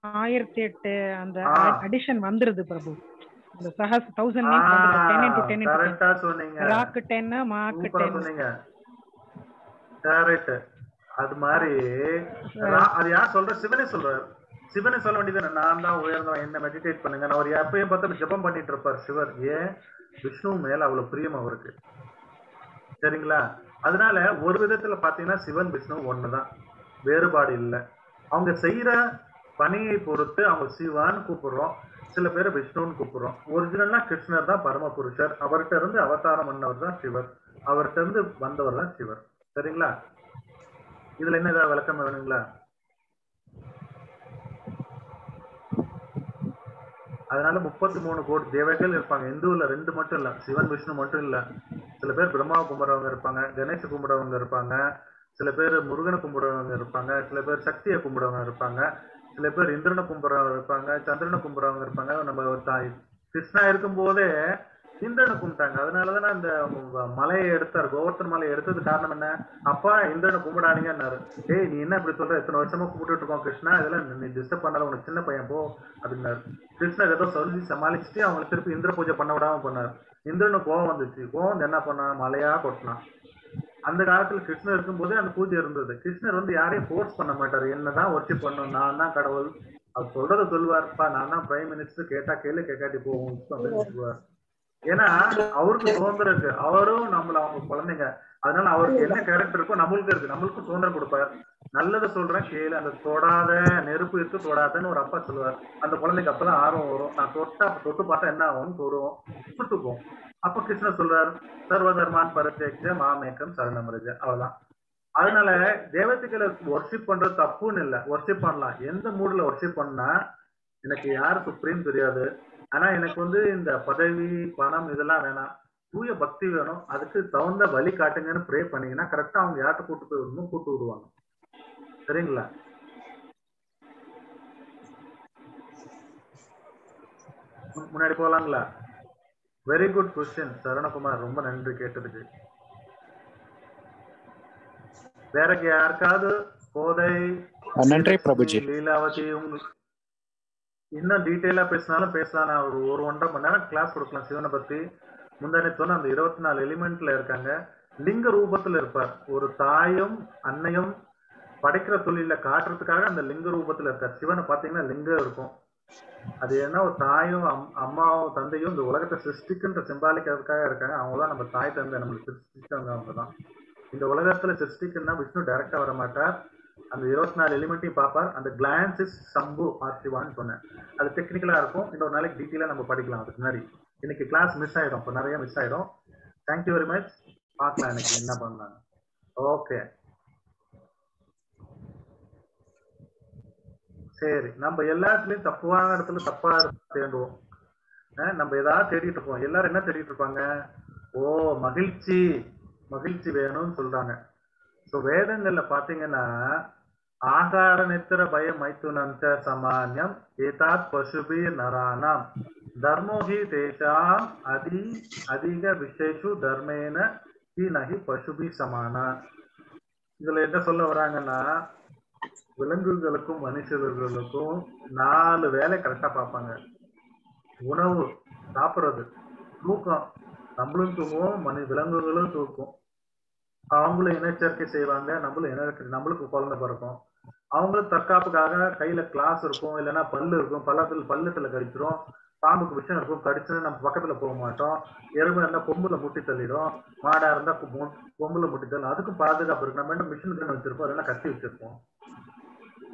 ஆயிரத்தி எட்டு அந்த. அடிஷன் வந்துருது பிரபு. இந்த சஹஸ் தௌசண்ட் கரெக்டா சொன்னீங்க. ராக்கு டென் மாக்கு டென் சொன்னீங்க. கரெக்ட் அது மாதிரி அது யார் சொல்ற? சிவனே சொல்றாரு. சிவனை சொல்ல வேண்டியது நான் தான் உயர்ந்தவன். என்ன மெடிடேட் பண்ணுங்க. நான் அவர் எப்பயும் பார்த்து ஜெபம் பண்ணிட்டு இருப்பார் சிவர் ஏன்? விஷ்ணு மேல அவ்வளவு பிரியம் அவருக்கு. சரிங்களா? அதனால ஒரு விதத்துல பாத்தீங்கன்னா சிவன் விஷ்ணு ஒண்ணுதான். வேறுபாடு இல்லை. அவங்க செய்யற பணியை பொறுத்து அவங்க சிவான்னு கூப்பிடுறோம். சில பேரை விஷ்ணுன்னு கூப்பிடுறோம். ஒரிஜினலா கிருஷ்ணர் தான் பரம புருஷர் அவர்கிட்ட இருந்து அவதாரம் பண்ணவர் தான் சிவர். அவர்கிட்ட இருந்து வந்தவர் தான் சிவர். சரிங்களா? இதுல என்ன ஏதாவது விளக்கம் வேணுங்களா? அதனால முப்பத்தி மூணு கோடி தேவர்கள் இருப்பாங்க. இந்துவில் ரெண்டு மட்டும் இல்லை. சிவன் விஷ்ணு மட்டும் இல்லை. சில பேர் பிரம்மாவை கும்பிடுறவங்க இருப்பாங்க கணேச கும்பிடுறவங்க இருப்பாங்க சில பேர் முருகனை கும்பிடுறவங்க இருப்பாங்க சில பேர் சக்தியை கும்பிடுறவங்க இருப்பாங்க சில பேர் இந்திரனை கும்பிடுறவங்க இருப்பாங்க சந்திரனை கும்பிடுறவங்க இருப்பாங்க. நம்ம தாய் கிருஷ்ணா இருக்கும் போதே இந்திரனை கும்பிட்டாங்க. அதனாலதானே அந்த மலையை எடுத்தார். கோவர்த்தன் மலையை எடுத்தது காரணம் என்ன? அப்பா இந்திரனை கும்பிடாதீங்கன்னாரு. ஏய் நீ என்ன இப்படி சொல்ற? இத்தனை வருஷமா கும்பிட்டுட்டு இருக்கோம் கிருஷ்ணா. இதெல்லாம் நீ டிஸ்டர்ப் பண்ணல உனக்கு சின்ன பையன் போ அப்படின்னாரு. கிருஷ்ணர் ஏதோ சொல்லி சமாளிச்சுட்டு அவங்களை திருப்பி இந்திர பூஜை பண்ண விடாம பண்ணாரு இந்திரனு கோவம் வந்துச்சு. கோவம் வந்து என்ன பண்ணா? மலையா கொட்டினான் அந்த காலத்துல கிருஷ்ணர் இருக்கும்போது அந்த பூஜை இருந்தது. கிருஷ்ணர் வந்து யாரையும் ஃபோர்ஸ் பண்ண மாட்டாரு. என்னதான் ஒர்ஷிப் பண்ணும் நான் தான் கடவுள். அவர் சொல்றத சொல்லுவார்ப்பா நான் தான் பிரைம் மினிஸ்டர் கேட்டா கேளு கேட்காட்டி போவோம் அப்படின்னு சொல்லுவார். ஏன்னா அவருக்கு சுதந்திரம் இருக்கு. அவரும் நம்மள அவங்க குழந்தைங்க. அதனால அவருக்கு என்ன கேரக்டர் இருக்கோ நம்மளுக்கு இருக்கு. நம்மளுக்கும் சுதந்திரம் கொடுப்பாரு. நல்லதை சொல்றேன் கேளு. அந்த தொடாத நெருப்பு இருக்கு தொடாதன்னு ஒரு அப்பா சொல்லுவார். அந்த குழந்தைக்கு அப்பதான் ஆர்வம் வரும். நான் தொட்டா அப்ப தொட்டு பார்த்தா என்ன ஆகும்னு தொடுவோம் சுட்டுப்போம் அப்ப கிருஷ்ணர் சொல்றாரு சர்வதர்மான் பரத்தேக்ஷ மாமேக்கம் சரணமருஜ. அவ்வளவுதான். அதனால தேவதைகளை ஒர்ஷிப் பண்றது தப்புன்னு இல்லை. ஒர்ஷிப் பண்ணலாம். எந்த மூட்ல ஒர்ஷிப் பண்ணா எனக்கு யார் சுப்ரீம் தெரியாது. ஆனா எனக்கு வந்து இந்த பதவி பணம் இதெல்லாம் வேணாம். தூய பக்தி வேணும். அதுக்கு தகுந்த வழி காட்டுங்கன்னு ப்ரே பண்ணீங்கன்னா கரெக்டா அவங்க யார்கிட்ட கூட்டு போய் விடணும் கூட்டு விடுவாங்க. சரிங்களா? முன்னாடி போலாங்களா? வெரி குட் கொஸ்டின் சரணகுமார் ரொம்ப நன்றி கேட்டதுக்கு. வேற யாருக்காவது கோதை நன்றி பிரபுஜி. லீலாவதி உங்க இன்னும் டீட்டெயிலாக பேசினாலும் பேசலாம். நான் ஒரு ஒரு ஒன்றரை மணி நேரம் கிளாஸ் கொடுக்கலாம் சிவனை பற்றி முந்தானே சொன்ன அந்த இருபத்தி நாலு எலிமெண்ட்ல இருக்காங்க. லிங்க ரூபத்தில் இருப்பார். ஒரு தாயும் அன்னையும் படைக்கிற தொழில காட்டுறதுக்காக அந்த லிங்க ரூபத்தில் இருக்கார். சிவனை பார்த்தீங்கன்னா லிங்கம் இருக்கும். அது என்ன? ஒரு தாயும் அம்- அம்மாவும் தந்தையும் இந்த உலகத்தை சிருஷ்டிக்குன்ற சிம்பாலிக்கிறதுக்காக இருக்காங்க. அவங்க தான் நம்ம தாய் தந்தை நம்மளுக்கு சிருஷ்டிச்சவங்க அவங்க தான் இந்த உலகத்துல சிருஷ்டிக்குன்னா விஷ்ணு டைரக்டா வர மாட்டார் அந்த இருபத்தி நாலு எலிமெண்ட்டையும் பார்ப்பார். அந்த கிளான்ஸ் இஸ் சம்பு ஆர்த்திவான்னு சொன்னேன். அது டெக்னிக்கலா இருக்கும். இன்னொரு நாளைக்கு டீட்டெயிலா நம்ம படிக்கலாம் அதுக்கு முன்னாடி. இன்னைக்கு கிளாஸ் மிஸ் ஆயிடும். இப்போ நிறைய மிஸ் ஆயிடும். தேங்க்யூ வெரி மச் பார்க்கலாம் எனக்கு என்ன பண்ணலாம் ஓகே சரி நம்ம எல்லாத்துலயும் தப்பான இடத்துல தப்பா தேடுவோம். நம்ம ஏதாவது தேடிட்டு இருப்போம். எல்லாரும் என்ன தேடிட்டு இருப்பாங்க? ஓ மகிழ்ச்சி. மகிழ்ச்சி வேணும்னு சொல்றாங்க. இப்போ வேதங்கள்ல பாத்தீங்கன்னா ஆகார நித்திர பய மைத்துனந்த சமானியம் ஏதாத் பசுபி நரானாம் தர்மோஹி தேஷாம் அதி அதிக விசேஷு தர்மேன ஹி நகி பசுபி சமானா. இதுல என்ன சொல்ல வராங்கன்னா விலங்குகளுக்கும் மனுஷர்களுக்கும் நாலு வேலை கரெக்டா பார்ப்பாங்க. உணவு சாப்பிட்றது தூக்கம். நம்மளும் தூங்குவோம் மனு விலங்குகளும் தூக்கும். அவங்களும் இனச்சேர்க்கை செய்வாங்க நம்மளும் இன நம்மளுக்கு குழந்தை பிறக்கும். அவங்களும் தற்காப்புக்காக கையில கிளாஸ் இருக்கும் இல்லைன்னா பல்லு இருக்கும் பள்ளத்துல பள்ளத்துல கடிச்சிரும். பாம்புக்கு விஷயம் இருக்கும் கடிச்சுன்னு நம்ம பக்கத்துல போக மாட்டோம். எருமை இருந்தா கொம்புல முட்டி தள்ளிடும் மாடா இருந்தா கொம்புல முட்டி தள்ளும் அதுக்கும் பாதுகாப்பு இருக்கு. நம்ம என்ன மிஷின் கன் வச்சிருப்போம் அதெல்லாம் கத்தி வச்சிருப்போம்.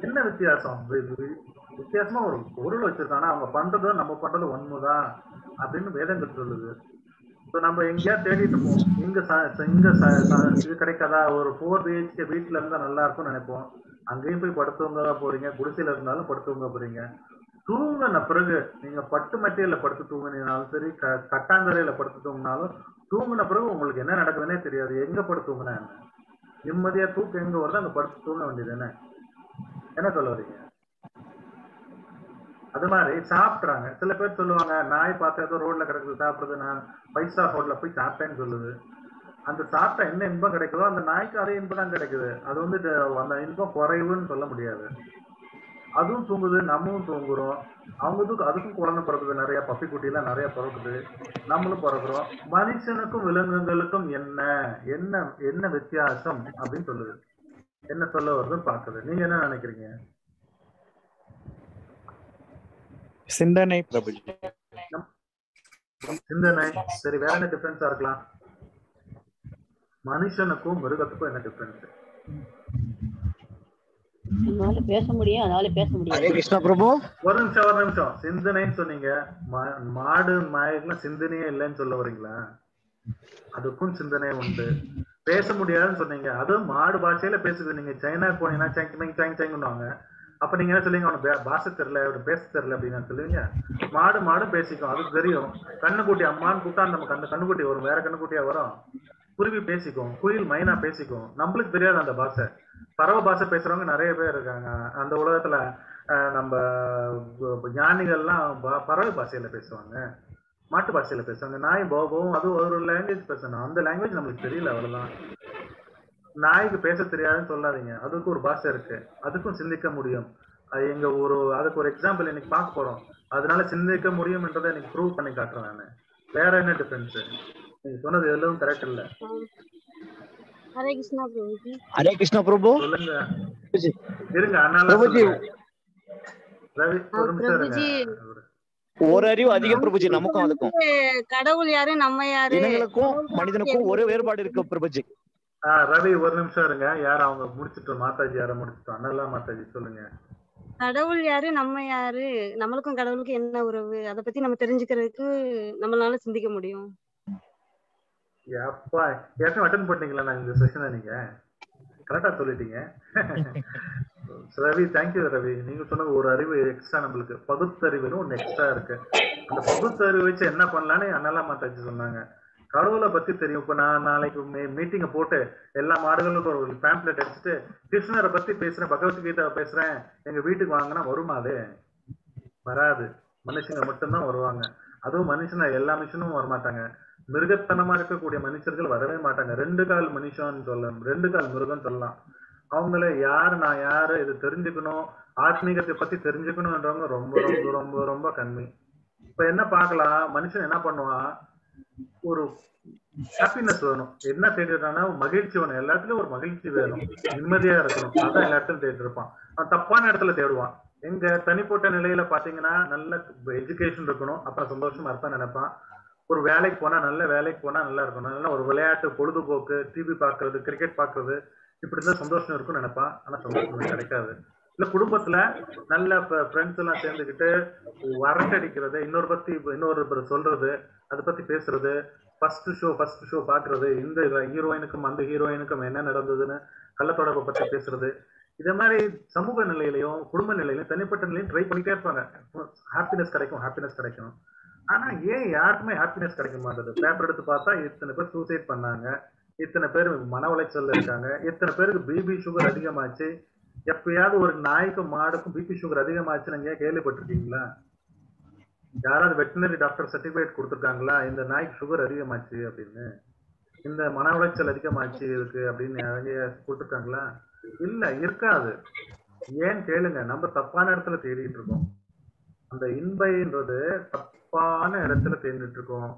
என்ன வித்தியாசம்? வித்தியாசமா ஒரு பொருள் வச்சிருக்கானா அவங்க பண்றதும் நம்ம பண்றது ஒண்ணுதான் அப்படின்னு வேதங்கள் சொல்லுது. ஸோ நம்ம எங்கேயா தேடிட்டு போவோம் இங்க இங்க இது கிடைக்காதா? ஒரு ஃபோர் பிஹெச்கே வீட்டில் இருந்தால் நல்லா இருக்கும்னு நினைப்போம். அங்கேயும் போய் படுத்தவங்க தான் போறீங்க. குடிசையில இருந்தாலும் படுத்தவங்க போறீங்க. தூங்கின பிறகு நீங்க பட்டு மட்டையில படுத்து தூங்கினாலும் சரி க கட்டாங்கரையில படுத்து தூங்கினாலும் தூங்கின பிறகு உங்களுக்கு என்ன நடக்குதுன்னே தெரியாது. எங்க படுத்து தூங்கினா? என்ன நிம்மதியா தூக்கம் எங்க வருது அங்க படுத்து தூங்க வேண்டியது என்ன? என்ன சொல்ல வரீங்க? அது மாதிரி சாப்பிட்றாங்க. சில பேர் சொல்லுவாங்க நாய் பார்த்தா ஏதோ ரோட்ல கிடக்குது சாப்பிடுது நான் பைசா ஸ்டார் போய் சாப்பிட்டேன்னு சொல்லுது. அந்த சாப்பிட்டா என்ன இன்பம் கிடைக்குதோ அந்த நாய்க்கு அதே இன்பம் தான் கிடைக்குது. அது வந்து அந்த இன்பம் குறைவுன்னு சொல்ல முடியாது. அதுவும் தூங்குது நம்மளும் தூங்குறோம். அவங்களுக்கும் அதுக்கும் குழந்தை பிறக்குது நிறைய பப்பி குட்டிலாம் நிறைய பிறக்குது. நம்மளும் பிறக்கிறோம். மனுஷனுக்கும் விலங்குகளுக்கும் என்ன என்ன என்ன வித்தியாசம் அப்படின்னு சொல்லுது. என்ன சொல்ல வருதுன்னு பார்க்குது. நீங்க என்ன நினைக்கிறீங்க? சிந்தனை பிரபுஜி சிந்தனை. சரி வேற என்ன டிஃபரன்ஸா இருக்கலாம்? மனுஷனுக்கும் மிருகத்துக்கும் என்ன டிஃபரன்ஸ் அதனால பேச முடியும் அதனால பேச ஹரே முடியாது கிருஷ்ணா பிரபு. ஒரு நிமிஷம் ஒரு நிமிஷம். சிந்தனைன்னு சொன்னீங்க. மா- மாடு மாயக்கெல்லாம் சிந்தனையே இல்லைன்னு சொல்ல வரீங்களா? அதுக்கும் சிந்தனை உண்டு. பேச முடியாதுன்னு சொன்னீங்க. அதுவும் மாடு பாஷையில பேசுது. நீங்க சைனா போனீங்கன்னா சைங் சைங் சைங்குவாங்க அப்ப நீங்க என்ன சொல்லுவீங்க? அவனுக்கு பே- பாஷை தெரியல அவனுக்கு பேச தெரியல அப்படின்னு சொல்லுவீங்க? மாடு மாடு பேசிக்கும். அது தெரியும். கண்ணுக்குட்டி அம்மான்னு கூப்பிட்டா நம்ம கண்ணு கண்ணுக்குட்டி வரும். வேற கண்ணுக்குட்டியா வரும். குருவி பேசிக்கும். குயில் மைனா பேசிக்கும். நம்மளுக்கு தெரியாது அந்த பாஷை. பறவை பாஷை பேசுறவங்க நிறைய பேர் இருக்காங்க. அந்த உலகத்துல நம்ம ஞானிகள்லாம் ப- பறவை பாஷையில பேசுவாங்க. மாட்டு பாஷையில பேசுவாங்க. நாய் போகவும் அது ஒரு லாங்குவேஜ் பேசணும் அந்த லாங்குவேஜ் நம்மளுக்கு தெரியல அவ்வளவுதான். நாய்க்கு பேச தெரியாதுன்னு சொல்லாதீங்க. அதுக்கு ஒரு பாஷை இருக்கு. அதுக்கும் சிந்திக்க முடியும். அது எங்க ஒரு அதுக்கு ஒரு எக்ஸாம்பிள் இன்னைக்கு பார்க்க போறோம். அதனால சிந்திக்க முடியும்ன்றதை எனக்கு ப்ரூவ் பண்ணி காட்டுறேன் நான். வேற என்ன டிஃபரன்ஸ் நீங்க சொன்னது எதுவும் கரெக்ட் இல்ல. ஹரே கிருஷ்ணா பிரபுஜி. ஹரே கிருஷ்ணா பிரபு. சொல்லுங்க. இருங்க. சொல்லுங்க. ரவி ஒரு நிமிஷம் ஒரு அறிவு அதிகம் பிரபுஜி. நமக்கும் அதுக்கும். கடவுள் யாரு? நம்ம யாரு? மனிதனுக்கும் ஒரு வேறுபாடு இருக்கு பிரபுஜி. ரவி ஒரு நிமிஷம் இருங்க. யார் அவங்க முடிச்சிட்டோம் மாதாஜி யாரை முடிச்சிட்டோம் அண்ணா மாதாஜி சொல்லுங்க. கடவுள் யாரு நம்ம யாரு? நம்மளுக்கும் கடவுளுக்கும் என்ன உறவு? அத பத்தி நம்ம தெரிஞ்சுக்கிறதுக்கு நம்மளால சிந்திக்க முடியும். எப்பா ஏற்கனவே அட்டன் பண்ணீங்களா நான் இந்த செஷனை நீங்க? கரெக்டா சொல்லிட்டீங்க. Ravi thank you Ravi. நீங்க சொன்னது ஒரு அறிவு எக்ஸ்ட்ரா நம்மளுக்கு. பகுத்தறிவுன்னு ஒண்ணு எக்ஸ்ட்ரா இருக்கு. அந்த பகுத்தறிவு வச்சு என்ன பண்ணலான்னு அண்ணலா மாதாஜி சொன்னாங்க. கடவுளை பத்தி தெரியும். இப்ப நான் நாளைக்கு மீட்டிங்கை போட்டு எல்லா மாடுகளுக்கும் ஒரு பேம்ப்ளெட் அடிச்சுட்டு கிருஷ்ணரை பத்தி பேசுறேன் பகவத்கீதா பேசுறேன். எங்க வீட்டுக்கு வாங்கினா வருமா அது வராது. மனுஷங்க மட்டும்தான் வருவாங்க. அதுவும் மனுஷன எல்லா மனுஷனும் வரமாட்டாங்க. மிருகத்தனமா இருக்கக்கூடிய மனுஷர்கள் வரவே மாட்டாங்க. ரெண்டு கால் மனுஷன் சொல்லலாம் ரெண்டு கால் மிருகம் சொல்லலாம். அவங்கள யாரு நான் யாரு இது தெரிஞ்சுக்கணும் ஆத்மீகத்தை பத்தி தெரிஞ்சுக்கணும்ன்றவங்க ரொம்ப ரொம்ப ரொம்ப ரொம்ப கம்மி. இப்ப என்ன பார்க்கலாம்? மனுஷன் என்ன பண்ணுவான்? ஒரு ஹாப்பினஸ் வேணும். என்ன தேடிட்டானா மகிழ்ச்சி வேணும். எல்லாத்துலயும் ஒரு மகிழ்ச்சி வேணும். நிம்மதியா இருக்கணும். அதான் எல்லா இடத்துலயும் தேடிட்டு இருப்பான் அவன் தப்பான இடத்துல தேடுவான். எங்க தனிப்பட்ட நிலையில பாத்தீங்கன்னா நல்ல எஜுகேஷன் இருக்கணும். அப்புறம் சந்தோஷமா இருப்பான் நினைப்பான். ஒரு வேலைக்கு போனா நல்ல வேலைக்கு போனா நல்லா இருக்கணும். நல்லா ஒரு விளையாட்டு பொழுதுபோக்கு டிவி பாக்குறது கிரிக்கெட் பாக்குறது இப்படி இருந்தா சந்தோஷம் இருக்கும்னு நினைப்பான். ஆனா சந்தோஷம் கிடைக்காது. இல்ல குடும்பத்துல நல்ல ஃப்ரெண்ட்ஸ் எல்லாம் சேர்ந்துக்கிட்டு வரட்டடிக்கிறது இன்னொரு பத்தி இன்னொரு சொல்றது அதை பத்தி பேசுறது ஃபர்ஸ்ட் ஷோ ஃபர்ஸ்ட் ஷோ பாக்குறது இந்த ஹீரோயினுக்கும் அந்த ஹீரோயினுக்கும் என்ன நடந்ததுன்னு கள்ளத்தொடர்பை பத்தி பேசுறது. இதே மாதிரி சமூக நிலையிலையும் குடும்ப நிலையிலையும் தனிப்பட்ட நிலையும் ட்ரை பண்ணிட்டே இருப்பாங்க. ஹாப்பினஸ் கிடைக்கும் ஹாப்பினஸ் கிடைக்கும். ஆனா ஏன் யாருக்குமே ஹாப்பினஸ் கிடைக்க மாட்டேது? பேப்பர் எடுத்து பார்த்தா இத்தனை பேர் சூசைட் பண்ணாங்க. இத்தனை பேர் மன உளைச்சல்ல இருக்காங்க. இத்தனை பேருக்கு பிபி சுகர் அதிகமாச்சு. எப்பயாவது ஒரு நாய்க்கும் மாடுக்கும் பிபி சுகர் அதிகமாச்சுன்னு நீங்க கேள்விப்பட்டிருக்கீங்களா? யாராவது வெட்டினரி டாக்டர் சர்டிபிகேட் கொடுத்துருக்காங்களா? இந்த நாய்க்கு சுகர் அதிகமாச்சு அப்படின்னு. இந்த மன உளைச்சல் அதிகமாச்சு இருக்கு அப்படின்னு நிறைய கொடுத்துருக்காங்களா? இல்ல இருக்காது. ஏன் கேளுங்க நம்ம தப்பான இடத்துல தேடிட்டு இருக்கோம். அந்த இன்பைன்றது தப்பான இடத்துல தேர்ந்துட்டு இருக்கோம்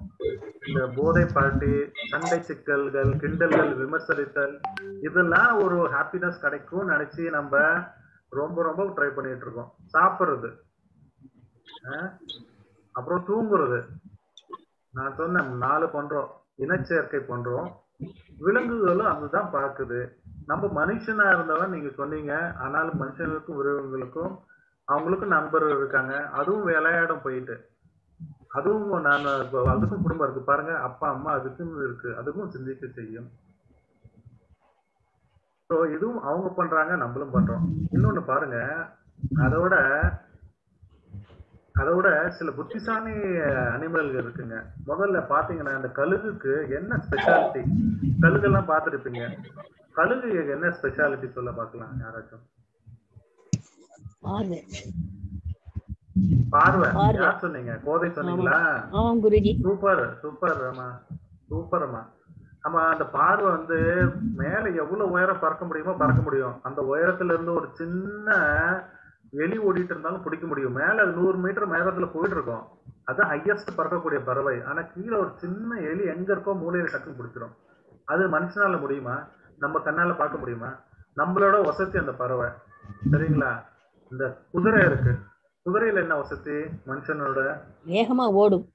இந்த போதை பாட்டு சண்டை சிக்கல்கள் கிண்டல்கள் விமர்சரித்தல் இதெல்லாம் ஒரு ஹாப்பினஸ் கிடைக்கும் நினைச்சு நம்ம ரொம்ப ரொம்ப ட்ரை பண்ணிட்டு இருக்கோம் சாப்பிடுறது அப்புறம் தூங்குறது. நான் சொன்னேன் நாலு பண்றோம். இனச்சேர்க்கை பண்றோம். விலங்குகளும் அதுதான் பார்க்குது. நம்ம மனுஷனா இருந்தவன் நீங்க சொன்னீங்க. ஆனாலும் மனுஷங்களுக்கும் விலங்குகளுக்கும் அவங்களுக்கும் நண்பர்கள் இருக்காங்க. அதுவும் விளையாடும் போயிட்டு. அதுவும் நான் அதுக்கும் குடும்பம் இருக்கு. பாருங்க அப்பா அம்மா அதுக்கும் இருக்கு. அதுக்கும் சிந்திக்க செய்யும். ஸோ இதுவும் அவங்க பண்றாங்க நம்மளும் பண்றோம். இன்னொன்னு பாருங்க அதோட அதோட சில புத்திசாலி அனிமல்கள் இருக்குங்க. முதல்ல பாத்தீங்கன்னா இந்த கழுகுக்கு என்ன ஸ்பெஷாலிட்டி கழுகெல்லாம் பார்த்துருப்பீங்க. கழுகு என்ன ஸ்பெஷாலிட்டி சொல்ல பார்க்கலாம் யாராச்சும்? பார்வை. யார் சொன்னீங்க? கோதை சொன்னீங்களா? சூப்பர் சூப்பர் அம்மா. சூப்பர் அம்மா ஆமா அந்த பார்வை வந்து மேல எவ்வளவு உயரம் பறக்க முடியுமோ பறக்க முடியும். அந்த உயரத்துல இருந்து ஒரு சின்ன எலி ஓடிட்டு இருந்தாலும் பிடிக்க முடியும். மேல நூறு மீட்டர் மேலத்துல போயிட்டு இருக்கும் அது ஹையஸ்ட் பறக்கக்கூடிய பறவை. ஆனா கீழே ஒரு சின்ன எலி எங்க இருக்கோ மூலையில டக்குன்னு பிடிச்சிடும் அது மனுஷனால முடியுமா? நம்ம கண்ணால பார்க்க முடியுமா? நம்மளோட வசதி அந்த பறவை. சரிங்களா? இந்த குதிரை இருக்கு. குதிரையில என்ன வசதி? மனுஷனோட? வேகமா ஓடும்.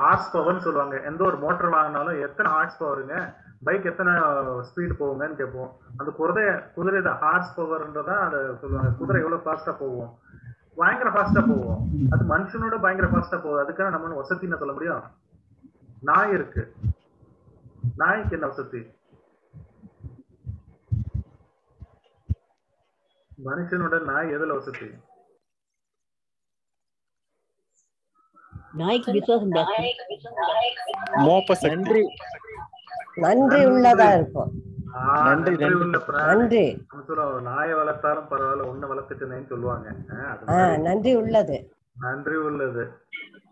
ஹார்ஸ் பவர்னு சொல்லுவாங்க. எந்த ஒரு மோட்டர் வாங்கினாலும் எத்தனை ஹார்ஸ் பவருங்க பைக் எத்தனை ஸ்பீடு போகுங்கன்னு கேட்போம். அந்த குதிரை குதிரை தான் ஹார்ஸ் பவர்ன்றதா அதை சொல்லுவாங்க. குதிரை எவ்வளவு ஃபாஸ்டா போகும்? பயங்கர ஃபாஸ்டா போகும். அது மனுஷனோட பயங்கர ஃபாஸ்டா போகுது அதுக்காக நம்ம வசதின்னு சொல்ல முடியும்? நாய் இருக்கு. நாய்க்கு என்ன வசதி? மனுஷனோட நாய் எதுல வசதி? நாய்க்கு விசுவாசம் மோப்ப சக்தி நன்றி. நன்றி உள்ளதா இருக்கும். நன்றி, நாயை வளர்த்தாலும் பரவாயில்ல உன்னை வளர்த்துட்டேனேன்னு சொல்லுவாங்க. நன்றி உள்ளது. நன்றி உள்ளது.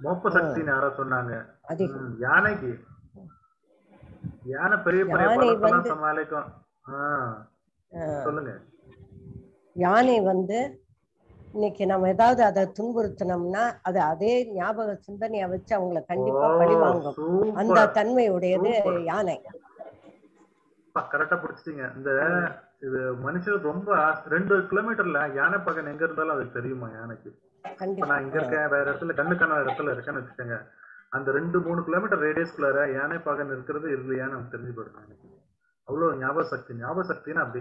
மோப்ப சக்தின்னு யாரோ சொன்னாங்க. யானைக்கு. யானை பெரிய பெரிய சமாளிக்கும். சொல்லுங்க. யானை வந்து இன்னைக்கு நம்ம ஏதாவது அதை துன்புறுத்தினோம்னா அது அதே ஞாபக சிந்தனைய வச்சு அவங்கள கண்டிப்பா பழி வாங்கும். அந்த சூப்பர். தன்மை உடையது சூப்பர். யானை. கரெக்டா பிடிச்சிட்டீங்க இந்த இது மனுஷனுக்கு ரொம்ப ரெண்டு கிலோமீட்டர்ல யானை பகன் எங்க இருந்தாலும் அது தெரியுமா யானைக்கு? நான் இங்க இருக்கேன் வேற இடத்துல கண்ணுக்கான இடத்துல இருக்கேன்னு வச்சுக்கோங்க. அந்த ரெண்டு மூணு கிலோமீட்டர் ரேடியஸ்குள்ளார யானை பாகன் இருக்கிறது இல்லையான்னு நமக்கு தெரிஞ்சு போயிடும் அவ்வளவு ஞாபக சக்தி ஞாபக சக்தின்னா அப்படி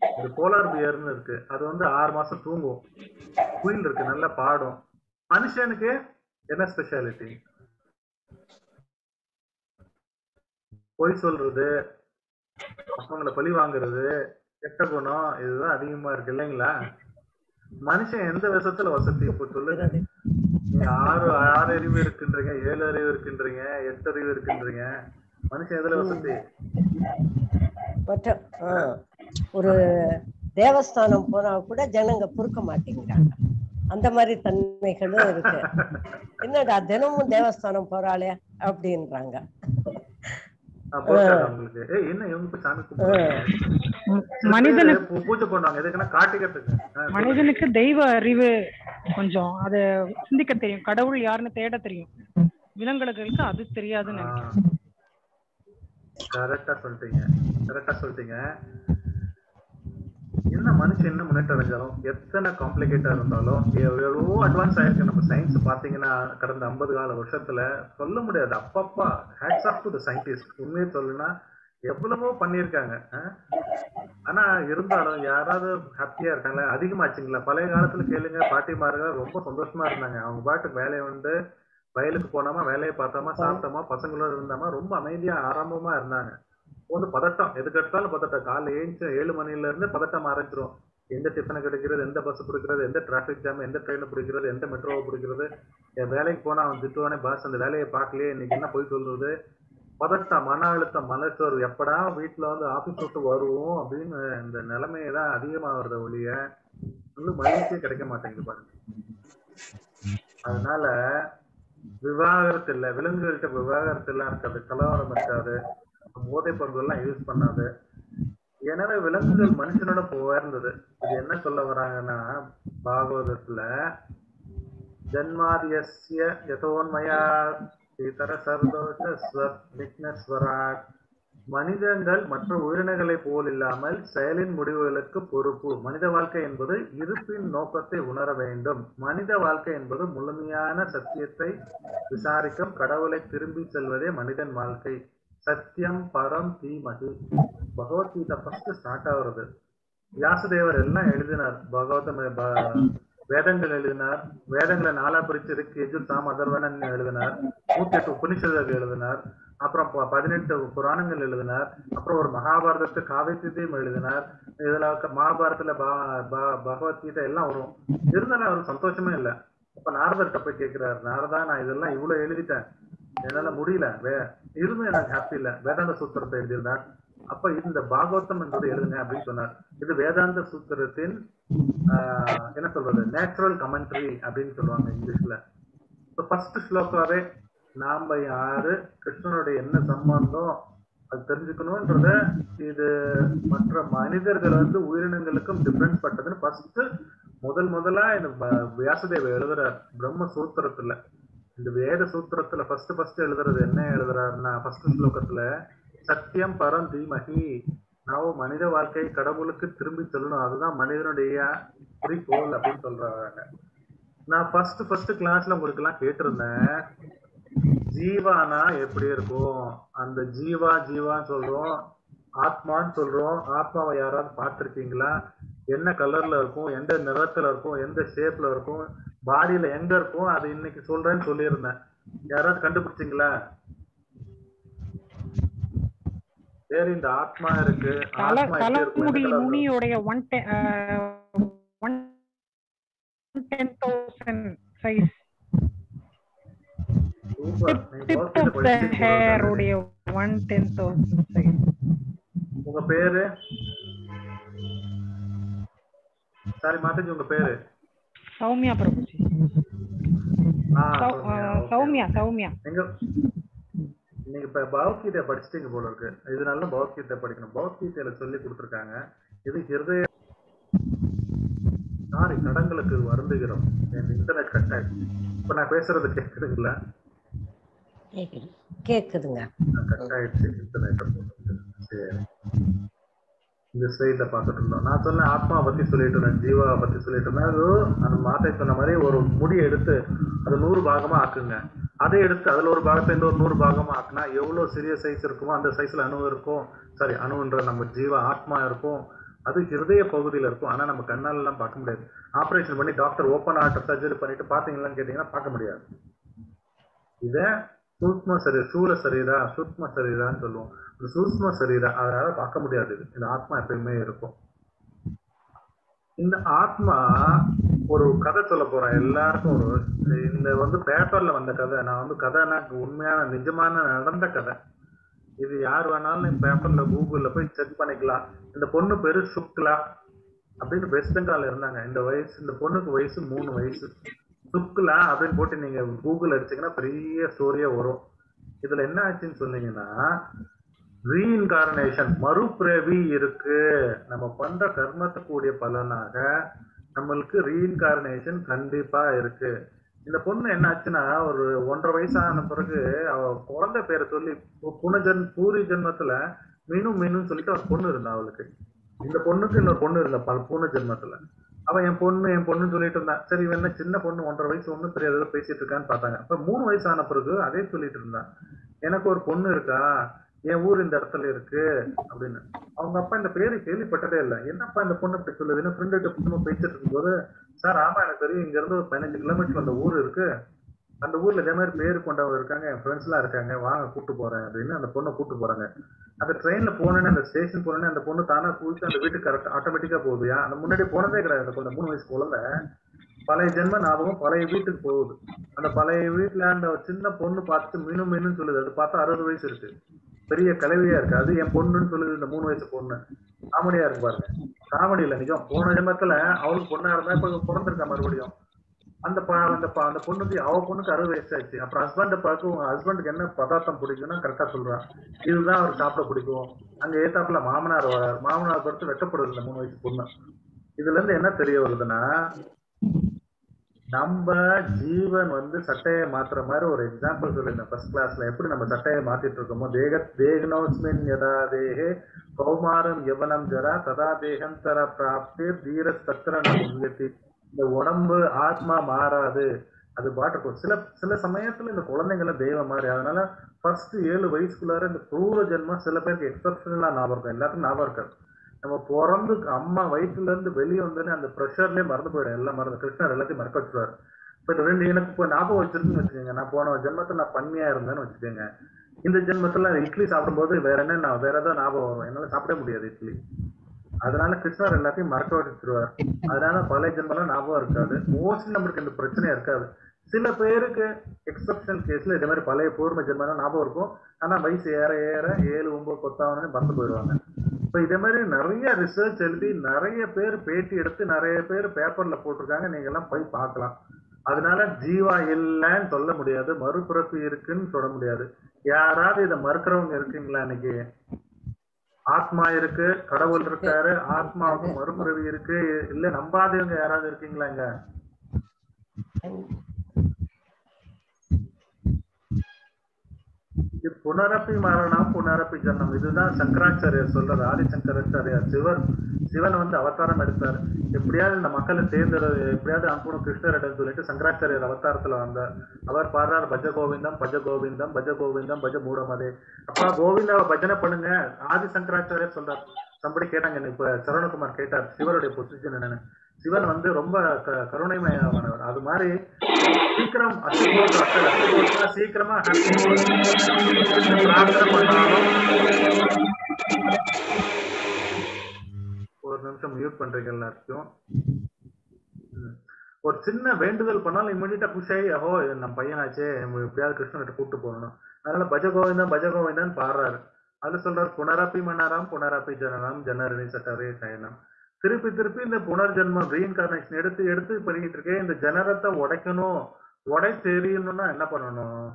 ஒரு போலார் பியர்னு இருக்கு. அது வந்து ஆறு மாசம் தூங்கும். குயில் இருக்கு நல்லா பாடும். மனுஷனுக்கு என்ன ஸ்பெஷாலிட்டி பொய் சொல்றது பசங்களை பழி வாங்குறது கெட்ட குணம் இதுதான் அதிகமா இருக்கு இல்லைங்களா? மனுஷன் எந்த விஷத்துல வசதி? இப்ப சொல்லுங்க. நீங்க ஆறு ஆறு அறிவு இருக்குன்றீங்க ஏழு அறிவு இருக்குன்றீங்க எட்டு அறிவு இருக்குன்றீங்க. மனுஷன் எதுல வசதி? ஒரு தேவஸ்தானம் போனா கூட ஜனங்க பொறுக்க மாட்டேங்கிறாங்க. அந்த மாதிரி தன்மைகளும் இருக்கு. என்னடா தினமும் தேவஸ்தானம் போறாளே அப்படின்றாங்க. மனிதனுக்கு தெய்வ அறிவு கொஞ்சம். அத சிந்திக்க தெரியும். கடவுள் யாருன்னு தேட தெரியும். விலங்குகளுக்கு அது தெரியாதுன்னு கரெக்டா சொல்லிட்டீங்க. கரெக்டா சொல்லிட்டீங்க. என்ன மனுஷன் என்ன முன்னேற்றம் அடைஞ்சாலும் எத்தனை காம்ப்ளிகேட்டா இருந்தாலும் எவ்வளவோ அட்வான்ஸ் ஆயிருக்கு. நம்ம சயின்ஸ் பாத்தீங்கன்னா கடந்த ஐம்பது கால வருஷத்துல சொல்ல முடியாது. அப்பப்பா hats off to the scientist உண்மையை சொல்லுனா எவ்வளவோ பண்ணியிருக்காங்க. ஆனா இருந்தாலும் யாராவது ஹாப்பியா இருக்காங்களா? அதிகமாச்சுங்களா? பழைய காலத்துல கேளுங்க பாட்டிமார்கள் ரொம்ப சந்தோஷமா இருந்தாங்க. அவங்க பாட்டுக்கு வேலையை வந்து வயலுக்கு போனாமா வேலையை பார்த்தோமா சாப்பிட்டோமா பசங்களோட இருந்தாமா ரொம்ப அமைதியா ஆரம்பமா இருந்தாங்க. வந்து பதட்டம். எதுக்கு எடுத்தாலும் பதட்டம். காலைல ஏஞ்சு ஏழு மணில இருந்து பதட்டம் ஆரம்பிச்சிரும். எந்த டிஃபனை கிடைக்கிறது எந்த பஸ் பிடிக்கிறது எந்த டிராஃபிக் ஜாம் எந்த ட்ரெயினை பிடிக்கிறது எந்த மெட்ரோவை பிடிக்கிறது. என் வேலைக்கு போனா அவன் திட்டுவானே பாஸ் அந்த வேலையை பார்க்கலையே இன்னைக்கு என்ன போய் சொல்றது பதட்டம் மன அழுத்தம் மனச்சோர்வு. எப்படா வீட்டில் வந்து ஆஃபீஸ் விட்டு வருவோம் அப்படின்னு இந்த நிலைமையை தான் அதிகமாகிறத ஒழிய இன்னும் மகிழ்ச்சியே கிடைக்க மாட்டேங்குது பாருங்க. அதனால விவாகரத்து இல்லை விலங்குகள்கிட்ட விவாகரத்து எல்லாம் இருக்காது கலவரம் இருக்காது. போதை பொருள் எல்லாம் யூஸ் பண்ணாது. எனவே விலங்குகள் மனுஷனோட போயிருந்தது இது என்ன சொல்ல வராங்கன்னா பாகவதத்துல ஜன்மாதியஸ்ய யதோன்மயா சீதர சர்தோஷ விக்னஸ்வராட் மனிதங்கள் மற்ற உயிரினங்களைப் போல் இல்லாமல் செயலின் முடிவுகளுக்கு பொறுப்பு. மனித வாழ்க்கை என்பது இருப்பின் நோக்கத்தை உணர வேண்டும். மனித வாழ்க்கை என்பது முழுமையான சத்தியத்தை விசாரிக்கும் கடவுளை திரும்பி செல்வதே மனிதன் வாழ்க்கை. சத்தியம் பரம் தீமகி. பகவத்கீதை ஃபர்ஸ்ட் ஸ்டார்ட் ஆகுறது. வியாசதேவர் எல்லாம் எழுதினார்? பகவத வேதங்கள் எழுதினார். வேதங்களை நாலா பிரிச்சு இருக்கு. எஜுர் தாம் அதர்வனன் எழுதினார். நூத்தி எட்டு உபனிஷதங்கள் எழுதினார். அப்புறம் ப- பதினெட்டு புராணங்கள் எழுதினார். அப்புறம் ஒரு மகாபாரதத்து காவியத்தையும் எழுதினார். இதுல மகாபாரதத்துல ப- பகவத்கீதை எல்லாம் வரும். இருந்தாலும் அவருக்கு சந்தோஷமே இல்லை. அப்ப நாரதர்கிட்ட போய் கேட்கிறாரு நாரதா நான் இதெல்லாம் இவ்வளவு எழுதிட்டேன். என்னால முடியல. வே இருந்தும் எனக்கு ஹாப்பி இல்ல. வேதாந்த சூத்திரத்தை எழுதியிருந்தேன் அப்ப இந்த பாகவதம் என்பது எழுதுங்க அப்படின்னு சொன்னார். இது வேதாந்த சூத்திரத்தின் என்ன சொல்றது? நேச்சுரல் கமெண்ட்ரி அப்படின்னு சொல்லுவாங்க இங்கிலீஷ்ல. ஃபர்ஸ்ட் ஸ்லோக்காவே நாம யாரு கிருஷ்ணனுடைய என்ன சம்பந்தம் அது தெரிஞ்சுக்கணும்ன்றத இது மற்ற மனிதர்கள் வந்து உயிரினங்களுக்கும் டிஃபரன்ஸ் பட்டதுன்னு ஃபர்ஸ்ட் முதல் முதலா இந்த வியாசதேவ எழுதுற பிரம்ம சூத்திரத்துல இந்த வேத சூத்திரத்துல ஃபர்ஸ்ட் ஃபர்ஸ்ட் எழுதுறது என்ன எழுதுறாருன்னா ஃபர்ஸ்ட் ஸ்லோகத்துல சத்தியம் பரம் தீமகி நாம் மனித வாழ்க்கை கடவுளுக்கு திரும்பி சொல்லணும். அதுதான் மனிதனுடைய குறிக்கோள் அப்படின்னு சொல்றாங்க. நான் ஃபர்ஸ்ட் ஃபர்ஸ்ட் கிளாஸ்ல உங்களுக்கு எல்லாம் கேட்டிருந்தேன். ஜீவானா எப்படி இருக்கும்? அந்த ஜீவா ஜீவான்னு சொல்றோம். ஆத்மான்னு சொல்றோம். ஆத்மாவை யாராவது பார்த்திருக்கீங்களா? என்ன கலர்ல இருக்கும் எந்த நிறத்துல இருக்கும் எந்த ஷேப்ல இருக்கும் பாடியில எங்க இருக்கும் அது இன்னைக்கு சொல்றேன்னு சொல்லியிருந்தேன். யாராவது கண்டுபிடிச்சீங்களா? சரி இந்த ஆத்மா இருக்கு. முனியுடைய one ten thousand size super நீங்க சாரி மாதாஜி உங்க பேரு. சௌமியா பிரபுஜி ஆ, சௌ- சௌமியா. சௌமியா சௌமியா. நீங்க இப்ப பகவத்கீதை படிச்சிட்டீங்க போல இருக்கு இதனால பகவத்கீதை படிக்கணும். பகவத்கீதையில சொல்லி கொடுத்துருக்காங்க. இது ஹிருதய சாரி தடங்களுக்கு வருந்துகிறோம். என் இன்டர்நெட் கட் ஆயிடுச்சு. இப்ப நான் பேசுறது கேக்குதுங்களா? கேக்குது. கேக்குதுங்க. கட் ஆயிடுச்சு இன்டர்நெட் சரி. இந்த ஸ்லைட்ல பார்த்துட்டு இருந்தோம். நான் சொன்னேன் ஆத்மா பத்தி சொல்லிட்டு இருந்தேன் ஜீவாவை பத்தி சொல்லிட்டு இருந்தேன். அது அந்த மாத்தை சொன்ன மாதிரி ஒரு முடி எடுத்து அது நூறு பாகமா ஆக்குங்க. அதை எடுத்து அதில் ஒரு பாகத்தை இந்த ஒரு நூறு பாகமாக ஆக்குனா எவ்வளோ சிறிய சைஸ் இருக்குமோ அந்த சைஸில் அணு இருக்கும். சாரி அணுன்ற நம்ம ஜீவ ஆத்மா இருக்கும். அது ஹிருதய பகுதியில் இருக்கும். ஆனால் நம்ம கண்ணாலெல்லாம் பார்க்க முடியாது. ஆப்ரேஷன் பண்ணி டாக்டர் ஓப்பன் ஹார்ட் சர்ஜரி பண்ணிட்டு பார்த்தீங்களான்னு கேட்டிங்கன்னா பார்க்க முடியாது. இதை சூக்ம சரீர சூழ சரீரா சூக்ம சரீரான்னு சொல்லுவோம். இந்த சூக்ம சரீரா அதனால பார்க்க முடியாது. இந்த ஆத்மா எப்பயுமே இருக்கும். இந்த ஆத்மா ஒரு கதை சொல்ல போறேன். எல்லாருக்கும் ஒரு இந்த வந்து பேப்பர்ல வந்த கதை. நான் வந்து கதைனா உண்மையான நிஜமான நடந்த கதை. இது யார் வேணாலும் நீங்க பேப்பர்ல கூகுள்ல போய் செக் பண்ணிக்கலாம். இந்த பொண்ணு பேரு சுக்லா அப்படின்னு வெஸ்ட் பெங்கால் இருந்தாங்க. இந்த வயசு இந்த பொண்ணுக்கு வயசு மூணு வயசு. சுக்லா அப்படின்னு போட்டு நீங்க கூகுள் அடிச்சீங்கன்னா பெரிய ஸ்டோரியா வரும். இதுல என்ன ஆச்சுன்னு சொன்னீங்கன்னா ரீஇன்கார்னேஷன் மறுபிறவி இருக்கு. நம்ம பண்ற கூடிய பலனாக நம்மளுக்கு ரீஇன்கார்னேஷன் கண்டிப்பா இருக்கு. இந்த பொண்ணு என்னாச்சுன்னா ஒரு ஒன்றரை வயசான பிறகு அவ குழந்தை பேரை சொல்லி புனஜன் பூரி ஜென்மத்துல மீனு மீனும் சொல்லிட்டு ஒரு பொண்ணு இருந்தா அவளுக்கு. இந்த பொண்ணுக்கு இன்னொரு பொண்ணு இருந்தா பல பூன ஜென்மத்துல. அவன் என் பொண்ணு என் பொண்ணுன்னு சொல்லிட்டு இருந்தான். சரி இவன் என்ன சின்ன பொண்ணு ஒன்றரை வயசு ஒண்ணு தெரியாத ஏதோ பேசிட்டு இருக்கான்னு பார்த்தாங்க. இப்ப மூணு வயசு ஆன பிறகு அதே சொல்லிட்டு இருந்தான். எனக்கு ஒரு பொண்ணு இருக்கா? என் ஊர் இந்த இடத்துல இருக்கு அப்படின்னு. அவங்க அப்பா இந்த பேரு கேள்விப்பட்டதே இல்லை. என்னப்பா இந்த பொண்ணு இப்படி சொல்லுதுன்னு ஃப்ரெண்டு கிட்ட சும்மா பேசிட்டு இருக்கும்போது சார் ஆமா எனக்கு தெரியும் இங்க இருந்து ஒரு பதினஞ்சு கிலோமீட்டர் அந்த ஊர் இருக்கு. அந்த ஊர்ல இதே மாதிரி பேர் கொண்டவங்க இருக்காங்க என் ஃப்ரெண்ட்ஸ் எல்லாம் இருக்காங்க வாங்க கூட்டு போறேன் அப்படின்னு அந்த பொண்ணை கூட்டு போறாங்க. அந்த ட்ரெயின்ல போனேன்னு அந்த ஸ்டேஷன் போனேன்னு அந்த பொண்ணு தானா குளிச்சு அந்த வீட்டுக்கு கரெக்ட் ஆட்டோமேட்டிக்கா போகுதுயா அந்த முன்னாடி போனதே கிடையாது. அந்த பொண்ணு மூணு வயசு குழந்தை. பழைய ஜென்ம ஞாபகம் பழைய வீட்டுக்கு போகுது. அந்த பழைய வீட்டுல அந்த சின்ன பொண்ணு பார்த்து மீனும் மீனும் சொல்லுது. அது பார்த்தா அறுபது வயசு இருக்கு. பெரிய கிளவியா இருக்கு. அது என் பொண்ணுன்னு சொல்லுது இந்த மூணு வயசு பொண்ணு. காமெடியா இருக்கு பாருங்க. காமெடி இல்ல நிஜம். போன ஜென்மத்துல அவளுக்கு பொண்ணா இருந்தா இப்ப பிறந்திருக்கா மறுபடியும். அந்த ப- அந்த ப- அந்த பொண்ணுக்கு அவ பொண்ணுக்கு அறுபது வயசு அப்புறம் ஹஸ்பண்ட் பார்த்து உங்க ஹஸ்பண்டுக்கு என்ன பதார்த்தம் பிடிக்கும்னா கரெக்டா சொல்றான் இதுதான் அவர் சாப்பிட பிடிக்கும். அங்க ஏத்தாப்புல மாமனார் வரார் மாமனார் பொறுத்து வெட்டப்படுது இந்த மூணு வயசு பொண்ணு. இதுல இருந்து என்ன தெரிய வருதுன்னா நம்ம ஜீவன் வந்து சட்டையை மாத்துற மாதிரி ஒரு எக்ஸாம்பிள் சொல்லியிருந்தேன் ஃபர்ஸ்ட் கிளாஸ்ல எப்படி நம்ம சட்டையை மாத்திட்டு இருக்கோமோ தேக தேகனோஸ்மின் யதா தேகே கௌமாரம் யவனம் ஜரா ததா தேகந்தர பிராப்தி தீர சத்திர முயற்சி இந்த உடம்பு ஆத்மா மாறாது. அது பாட்டுக்கும் சில சில சமயத்துல இந்த குழந்தைங்கள தெய்வம் மாதிரி. அதனால ஃபர்ஸ்ட் ஏழு வயசுக்குள்ளார இந்த பூர்வ ஜென்மம் சில பேருக்கு எக்ஸப்ஷனலா ஞாபகம் இருக்கும். எல்லாத்துக்கும் ஞாபகம் இருக்காது. நம்ம பிறந்து அம்மா வயிற்றுல இருந்து வெளியே வந்தோடனே அந்த ப்ரெஷர்லயே மறந்து போயிடும். எல்லாம் மறந்து கிருஷ்ணர் எல்லாத்தையும் மறக்க வச்சுருவாரு. பட் ரெண்டு எனக்கு இப்போ ஞாபகம் வச்சிருக்குன்னு வச்சுக்கோங்க. நான் போன ஜென்மத்தில் நான் பன்மையா இருந்தேன்னு வச்சுக்கோங்க. இந்த ஜென்மத்தில் இட்லி சாப்பிடும்போது வேற என்ன நான் வேற ஏதாவது ஞாபகம் வரும். என்னால் சாப்பிட முடியாது இட்லி. அதனால கிருஷ்ணர் எல்லாத்தையும் மறக்க வச்சிருவார். அதனால பழைய ஜென்மெல்லாம் ஞாபகம் இருக்காது. மோஸ்ட்லி நம்மளுக்கு இந்த பிரச்சனை இருக்காது. சில பேருக்கு எக்ஸப்ஷன் கேஸ்ல இதே மாதிரி பழைய பூர்வ ஜென்மெல்லாம் ஞாபகம் இருக்கும். ஆனா வயசு ஏற ஏற ஏழு ஒன்பது பத்தாவதுன்னு மறந்து போயிடுவாங்க. இப்போ இதே மாதிரி நிறைய ரிசர்ச் எழுதி நிறைய பேர் பேட்டி எடுத்து நிறைய பேர் பேப்பர்ல போட்டிருக்காங்க. நீங்க எல்லாம் போய் பார்க்கலாம். அதனால ஜீவா இல்லைன்னு சொல்ல முடியாது. மறுபிறப்பு இருக்குன்னு சொல்ல முடியாது. யாராவது இதை மறுக்கிறவங்க இருக்கீங்களா இன்னைக்கு? ஆத்மா இருக்கு கடவுள் இருக்காரு ஆத்மாவுக்கு மறுபிறவி இருக்கு. இல்ல நம்பாதவங்க யாராவது இருக்கீங்களா இங்க இது புனரப்பி மரணம் புனரப்பி ஜன்மம். இதுதான் சங்கராச்சாரியார் ஆதி ஆதிசங்கராச்சாரியார் சிவன் சிவன் வந்து அவதாரம் எடுத்தார். எப்படியாவது இந்த மக்களை சேர்ந்து எப்படியாவது அனுப்பணும் கிருஷ்ணரிடம் சொல்லிட்டு சங்கராச்சாரியர் அவதாரத்துல வந்தார். அவர் பாடுறார் பஜ கோவிந்தம் பஜ கோவிந்தம் பஜ கோவிந்தம் பஜ மூடமதே. அப்பா கோவிந்தாவை பஜனை பண்ணுங்க. ஆதி சங்கராச்சாரியர் சொல்றார். சம்படி கேட்டாங்க இப்ப சரவணகுமார் கேட்டார் சிவருடைய பொசிஷன் என்னன்னு. சிவன் வந்து ரொம்ப க- கருணைமயமானவர். அது மாதிரி சீக்கிரம் சீக்கிரமா பிரார்த்தனை பண்ணாலும் ஒரு நிமிஷம் மியூட் பண்றீங்க எல்லாருக்கும் ஒரு சின்ன வேண்டுதல் பண்ணாலும் இம்மிடியா ஆகி அஹோ இது நம்ம பையனாச்சே நம்ம எப்படியாவது கிருஷ்ணன் கூட்டு போகணும். அதனால பஜ கோவிந்தம் பஜ கோவிந்தம் பாடுறாரு. அது சொல்றாரு புனரப்பி மன்னராம் புனரப்பி ஜனனம் ஜனரணி சட்டரே சயனம். திருப்பி திருப்பி இந்த புனர்ஜென்மம் ரீஇன்கார்னேஷன் எடுத்து எடுத்து பண்ணிக்கிட்டு இருக்கேன். இந்த ஜனரத்தை உடைக்கணும். உடைச்சு தெரியணும்னா என்ன பண்ணணும்?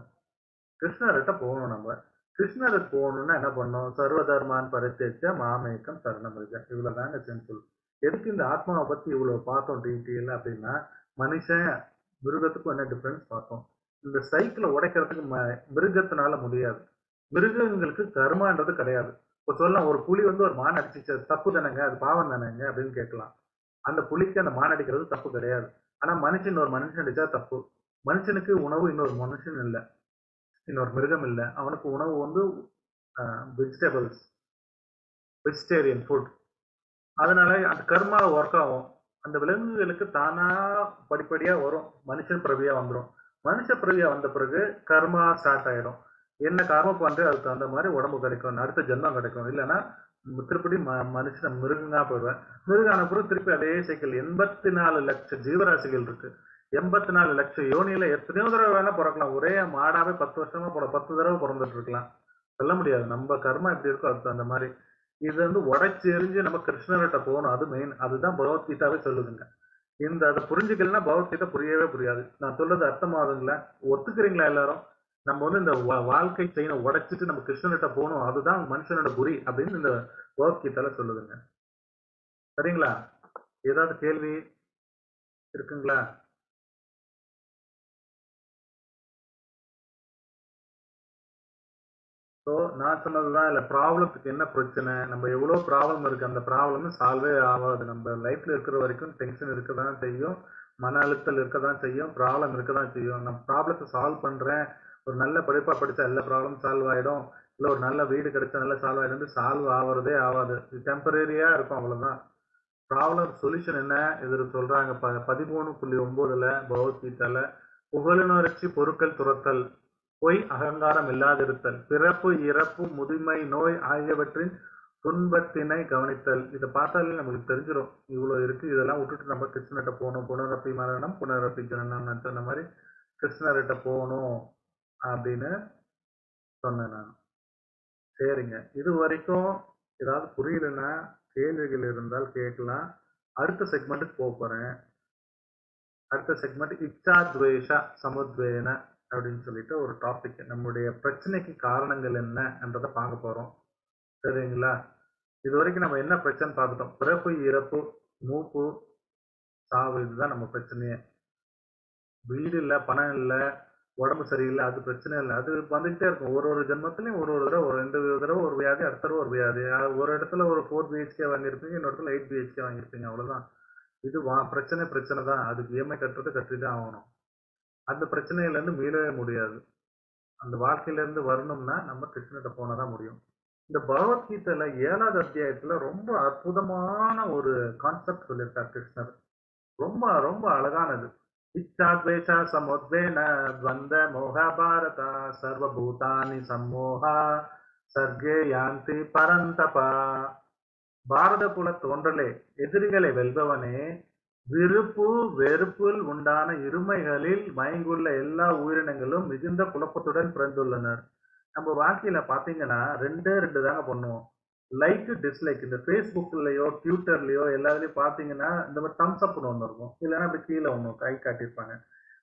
கிருஷ்ணர்கிட்ட போகணும் நம்ம. கிருஷ்ணருக்கு போகணும்னா என்ன பண்ணணும்? சர்வ தர்மான் பரித்தேச்ச மாமேக்கம் சரணம் இருக்க இவ்வளவுதாங்க சிம்பிள் எதுக்கு இந்த ஆத்மாவை பத்தி இவ்வளவு பார்த்தோம் டீட்டெயில் அப்படின்னா மனுஷன் மிருகத்துக்கும் என்ன டிஃபரன்ஸ் பார்த்தோம்? இந்த சைக்கிளை உடைக்கிறதுக்கு ம- மிருகத்தினால முடியாது. மிருகங்களுக்கு கர்மான்றது கிடையாது. இப்போ சொல்லலாம் ஒரு புலி வந்து ஒரு மான் அடிச்சிச்சு தப்பு தானேங்க அது பாவம் தானேங்க அப்படின்னு கேட்கலாம். அந்த புலிக்கு அந்த மான் அடிக்கிறது தப்பு கிடையாது. ஆனா மனுஷன் ஒரு மனுஷன் அடிச்சா தப்பு. மனுஷனுக்கு உணவு இன்னொரு மனுஷன் இல்லை. இன்னொரு மிருகம் இல்லை. அவனுக்கு உணவு வந்து வெஜிடபிள்ஸ் வெஜிடேரியன் ஃபுட் அதனால அந்த கர்மா ஒர்க் ஆகும். அந்த விலங்குகளுக்கு தானா படிப்படியா வரும். மனுஷன் பிறவியா வந்துடும் மனுஷ பிறவியா வந்த பிறகு கர்மா ஸ்டார்ட் ஆயிடும். என்ன கர்மம் பண்றே அதுக்கு தகுந்த மாதிரி உடம்பு கிடைக்கும் அடுத்த ஜென்மம் கிடைக்கும். இல்லைன்னா திருப்படி ம மனுஷன் மிருகங்கா போயிடுவேன். மிருகம் ஆன பிறகு திருப்பி அதே சைக்கிள் எண்பத்தி நாலு லட்சம் ஜீவராசிகள் இருக்கு. எண்பத்தி நாலு லட்சம் யோனியில எத்தனையோ தடவை வேணா பிறக்கலாம். ஒரே மாடாவே பத்து வருஷமா போட பத்து தடவை பிறந்துட்டு இருக்கலாம். சொல்ல முடியாது. நம்ம கர்மா எப்படி இருக்கோ அதுக்கு அந்த மாதிரி. இது வந்து உடைச்சி எரிஞ்சு நம்ம கிருஷ்ணர்கிட்ட போகணும். அது மெயின் அதுதான் பகவத்கீதாவே சொல்லுதுங்க. இந்த அதை புரிஞ்சுக்கலன்னா பகவத்கீதை புரியவே புரியாது. நான் சொல்றது அர்த்தமாகுதுங்களா? ஒத்துக்கிறீங்களா எல்லாரும்? நம்ம வந்து இந்த வா- வாழ்க்கை செயினை உடைச்சிட்டு நம்ம கிருஷ்ணன்கிட்ட போகணும். அதுதான் மனுஷனோட குறி அப்படின்னு இந்த பகவத்கீதால சொல்லுதுங்க. சரிங்களா? ஏதாவது கேள்வி இருக்குங்களா? ஸோ நான் சொன்னதுதான் இல்லை ப்ராப்ளத்துக்கு என்ன பிரச்சனை? நம்ம எவ்வளோ ப்ராப்ளம் இருக்கு? அந்த ப்ராப்ளம் சால்வே ஆகாது. நம்ம லைஃப்ல இருக்கிற வரைக்கும் டென்ஷன் இருக்க தான் செய்யும். மன அழுத்தல் இருக்க தான் செய்யும். ப்ராப்ளம் இருக்க தான் செய்யும். நான் ப்ராப்ளத்தை சால்வ் பண்றேன். ஒரு நல்ல படிப்பா படிச்சா எல்லா ப்ராப்ளம் சால்வ் ஆயிடும். இல்லை ஒரு நல்ல வீடு கிடைச்சா நல்லா சால்வ் ஆயிடும் சால்வ் ஆவறதே ஆகாது இது டெம்பரரியா இருக்கும் அவ்வளவுதான். ப்ராப்ளம் சொல்யூஷன் என்ன? இது சொல்றாங்க. ப பதிமூணு புள்ளி ஒன்பதுல பகவத்கீதால புகழுணர்ச்சி பொருட்கள் துரத்தல் பொய் அகங்காரம் இல்லாதிருத்தல் பிறப்பு இறப்பு முதுமை நோய் ஆகியவற்றின் துன்பத்தினை கவனித்தல். இதை பார்த்தாலே நமக்கு தெரிஞ்சிடும் இவ்வளவு இருக்கு. இதெல்லாம் விட்டுட்டு நம்ம கிருஷ்ணர்கிட்ட போகணும். புனரப்பி மரணம் புனரப்பி ஜனனம் சொன்ன மாதிரி கிருஷ்ணர்கிட்ட போகணும். அப்படின்னு சொன்னேன் நான். சரிங்க. இது வரைக்கும் ஏதாவது புரியலன்னா கேள்விகள் இருந்தால் கேட்கலாம். அடுத்த செக்மெண்ட்டுக்கு போக போறேன். அடுத்த செக்மெண்ட் இச்சா துவேஷா சமுத்வேன அப்படின்னு சொல்லிட்டு ஒரு டாபிக் நம்முடைய பிரச்சனைக்கு காரணங்கள் என்னன்றதை பார்க்க போறோம். சரிங்களா? இது வரைக்கும் நம்ம என்ன பிரச்சனை பார்த்துட்டோம்? பிறப்பு இறப்பு மூப்பு சாவு இதுதான் நம்ம பிரச்சனையே. வீடு இல்லை பணம் இல்லை உடம்பு சரியில்லை அது பிரச்சனை இல்லை. அது வந்துகிட்டே இருக்கும். ஒரு ஒரு ஜென்மத்திலையும் ஒரு ஒரு தடவை ஒரு ரெண்டு தடவை ஒரு வியாதி அடுத்த தடவை ஒரு வியாதி. ஒரு இடத்துல ஒரு ஃபோர் பிஹெச்கே வாங்கியிருப்பீங்க இன்னொரு இடத்துல எயிட் பிஹெச்கே வாங்கியிருப்பீங்க. அவ்வளோதான் இது வா பிரச்சனை பிரச்சனை தான். அதுக்கு இஎம்ஐ கட்டுறது கட்டி தான் ஆகணும். அந்த பிரச்சனையிலேருந்து மீளவே முடியாது. அந்த வாழ்க்கையிலேருந்து வரணும்னா நம்ம கிருஷ்ணகிட்ட போனதான் முடியும். இந்த பகவத்கீதையில் ஏழாவது அத்தியாயத்தில் ரொம்ப அற்புதமான ஒரு கான்செப்ட் சொல்லியிருக்கார் கிருஷ்ணர். ரொம்ப ரொம்ப அழகானது. இச்சாத்வேஷா சமுத்வேன துவந்த மோகா பாரதா சர்வபூதானி சம்மோகா சர்கே யாந்தி பரந்தபா பாரத குல தோன்றலே எதிரிகளை வெல்பவனே விருப்பு வெறுப்பில் உண்டான இருமைகளில் மயங்குள்ள எல்லா உயிரினங்களும் மிகுந்த குழப்பத்துடன் பிறந்துள்ளனர். நம்ம வாழ்க்கையில பாத்தீங்கன்னா ரெண்டே ரெண்டு தாங்க பண்ணுவோம். லைக் டிஸ்லைக் இந்த ஃபேஸ்புக்லயோ ட்விட்டர்லயோ எல்லாத்துலயும் பாத்தீங்கன்னா இந்த மாதிரி தம்ஸ் அப்னு ஒன்று இருக்கும். இல்லைன்னா அப்படி கீழே ஒன்று கை காட்டியிருப்பாங்க.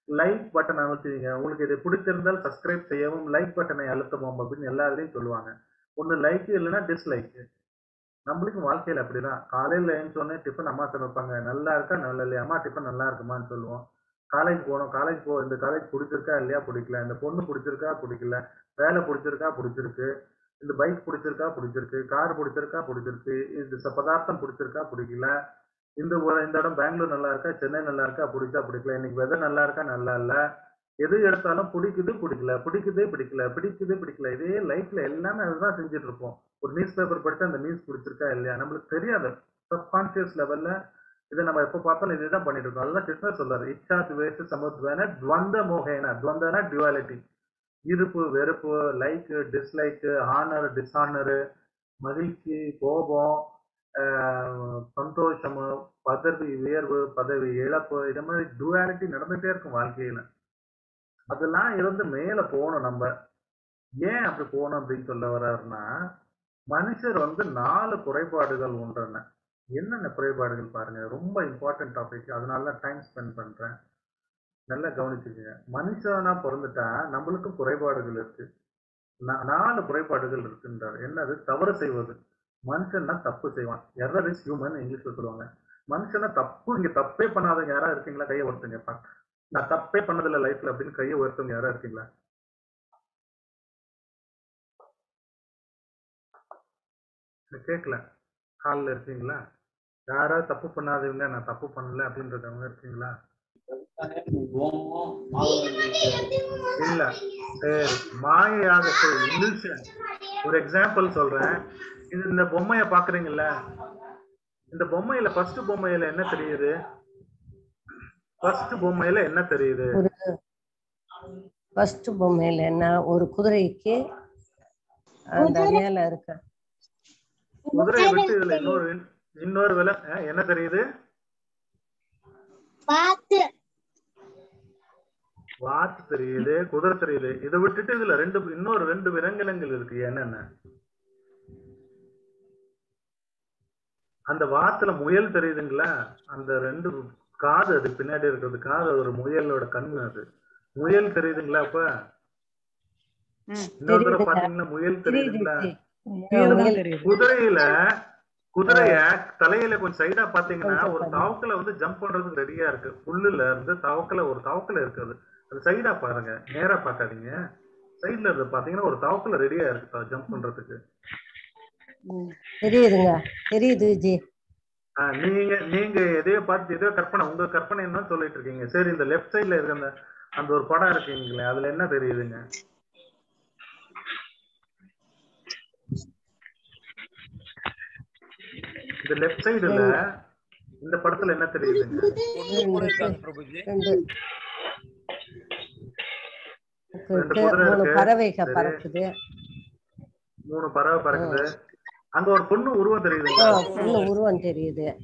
லைக் பட்டன் அழுத்துவீங்க உங்களுக்கு இது பிடித்திருந்தால் சப்ஸ்கிரைப் செய்யவும் லைக் பட்டனை அழுத்தவும் அப்படின்னு எல்லாத்துலயும் சொல்லுவாங்க. ஒன்று லைக் இல்லைன்னா டிஸ்லைக் நம்மளுக்கும் வாழ்க்கையில் அப்படிதான். காலையில் எழுந்தோடனே டிஃபன் அம்மா சமைப்பாங்க. நல்லா இருக்கா? நல்லா இல்லையா? அம்மா டிஃபன் நல்லா இருக்குமான்னு சொல்லுவோம். காலேஜ் போகணும் காலேஜ் போ இந்த காலேஜ் பிடிச்சிருக்கா இல்லையா? பிடிக்கல. இந்த பொண்ணு பிடிச்சிருக்கா? பிடிக்கல. வேலை பிடிச்சிருக்கா? பிடிச்சிருக்கு. இந்த பைக் பிடிச்சிருக்கா? பிடிச்சிருக்கு. கார் பிடிச்சிருக்கா? பிடிச்சிருக்கு. இந்த பதார்த்தம் பிடிச்சிருக்கா? பிடிக்கல. இந்த இந்த இடம் பெங்களூர் நல்லா இருக்கா? சென்னை நல்லா இருக்கா? பிடிச்சா பிடிக்கல. இன்னைக்கு வெதர் நல்லா இருக்கா? நல்லா இல்ல. எது எடுத்தாலும் பிடிக்குது பிடிக்கல. பிடிக்குது பிடிக்கல. பிடிக்குது பிடிக்கல. இதே லைஃப்ல எல்லாமே அதுதான் செஞ்சுட்டு இருப்போம். ஒரு நியூஸ் பேப்பர் படித்து அந்த நியூஸ் பிடிச்சிருக்கா? இல்லையா? நம்மளுக்கு தெரியாது. சப்கான்சியஸ் லெவல்ல இதை நம்ம எப்ப பார்த்தாலும் இதுதான் பண்ணிட்டு இருக்கோம். அதுதான் கிருஷ்ணர் சொல்றாரு இச்சா துவேஷ சமுத்வேன துவந்த மோகேன. துவந்தனா டியூவாலிட்டி இருப்பு வெறுப்பு லைக்கு டிஸ்லைக்கு ஆனர் டிஸ்ஆனரு மகிழ்ச்சி கோபம் சந்தோஷம் பதவி உயர்வு பதவி இழப்பு இது மாதிரி டுவாலிட்டி நடந்துகிட்டே இருக்கும் வாழ்க்கையில. அதெல்லாம் இருந்து மேல போகணும் நம்ம. ஏன் அப்படி போகணும் அப்படின்னு சொல்ல வர்றாருன்னா மனுஷர் வந்து நாலு குறைபாடுகள் உண்டுன. என்னென்ன குறைபாடுகள் பாருங்க ரொம்ப இம்பார்ட்டன்ட் டாபிக் அதனால தான் டைம் ஸ்பெண்ட் பண்றேன். நல்லா கவனிச்சுக்கோங்க. மனுஷனா பிறந்துட்டா நம்மளுக்கும் குறைபாடுகள் இருக்கு. நாலு குறைபாடுகள் இருக்குன்றார். என்னது? தவறு செய்வது. மனுஷன்னா தப்பு செய்வான். எரர் இஸ் ஹியூமன் இங்கிலீஷ்ல சொல்லுவாங்க. மனுஷனா தப்பு இங்க தப்பே பண்ணாதவங்க யாரா இருக்கீங்களா? கையை ஒருத்தங்க நான் தப்பே பண்ணதில்ல லைஃப்ல அப்படின்னு கையை உயர்த்தவங்க யாரா இருக்கீங்களா? கேட்கல காலில் இருக்கீங்களா? யாராவது தப்பு பண்ணாதவங்க நான் தப்பு பண்ணல அப்படின்றதவங்க இருக்கீங்களா? இல்ல. சரி. மாயையாக. ஒரு எக்ஸாம்பிள் சொல்றேன். இது இந்த பொம்மைய பாக்குறீங்கல்ல இந்த பொம்மையில ஃபர்ஸ்ட் பொம்மையில என்ன தெரியுது? ஃபர்ஸ்ட் பொம்மையில என்ன தெரியுது? ஃபர்ஸ்ட் பொம்மையில என்ன? ஒரு குதிரைக்கு அந்த மேல இருக்க. குதிரையை விட்டு இதுல இன்னொரு இன்னொரு விலை என்ன தெரியுது? பார்த்து வாத்து தெரியுது குதிரை தெரியுது. இதை விட்டுட்டு இதுல ரெண்டு இன்னொரு ரெண்டு விலங்கினங்கள் இருக்கு. என்னென்ன? அந்த வாத்துல முயல் தெரியுதுங்களா? அந்த ரெண்டு காது அது பின்னாடி இருக்கிறது காது அது ஒரு முயலோட கண்ணு அது. முயல் தெரியுதுங்களா அப்ப? இன்னொரு தடவை. பாத்தீங்கன்னா முயல் தெரியுது தெரியுதுங்களா? குதிரையில குதிரைய தலையில கொஞ்சம் சைடா பாத்தீங்கன்னா ஒரு. தவக்கல வந்து ஜம்ப் பண்றதுக்கு ரெடியா இருக்கு. புல்லுல இருந்து தவக்கல ஒரு தவக்கல இருக்குது அது. சைடா பாருங்க. நேரா பார்க்காதீங்க சைடுல இருந்து பாத்தீங்கன்னா ஒரு தவக்கல ரெடியா இருக்கு ஜம்ப் பண்றதுக்கு. தெரியுதுங்க. தெரியுது ஜி. நீங்க நீங்க எதையோ பார்த்து எதையோ கற்பனை உங்க கற்பனை என்ன சொல்லிட்டு இருக்கீங்க. சரி இந்த லெஃப்ட் சைடுல இருக்க அந்த அந்த ஒரு படம் இருக்கீங்களே அதுல என்ன தெரியுதுங்க? இந்த லெஃப்ட் சைடுல இந்த படத்துல என்ன. குதிரை மூணு இருக்கு. பறவைக சரி. பறக்குது. மூணு பறவை பறக்குது. அங்க ஒரு பொண்ணு உருவம் ஆ, தெரியுதுங்க பொண்ணு உருவம் தெரியுது.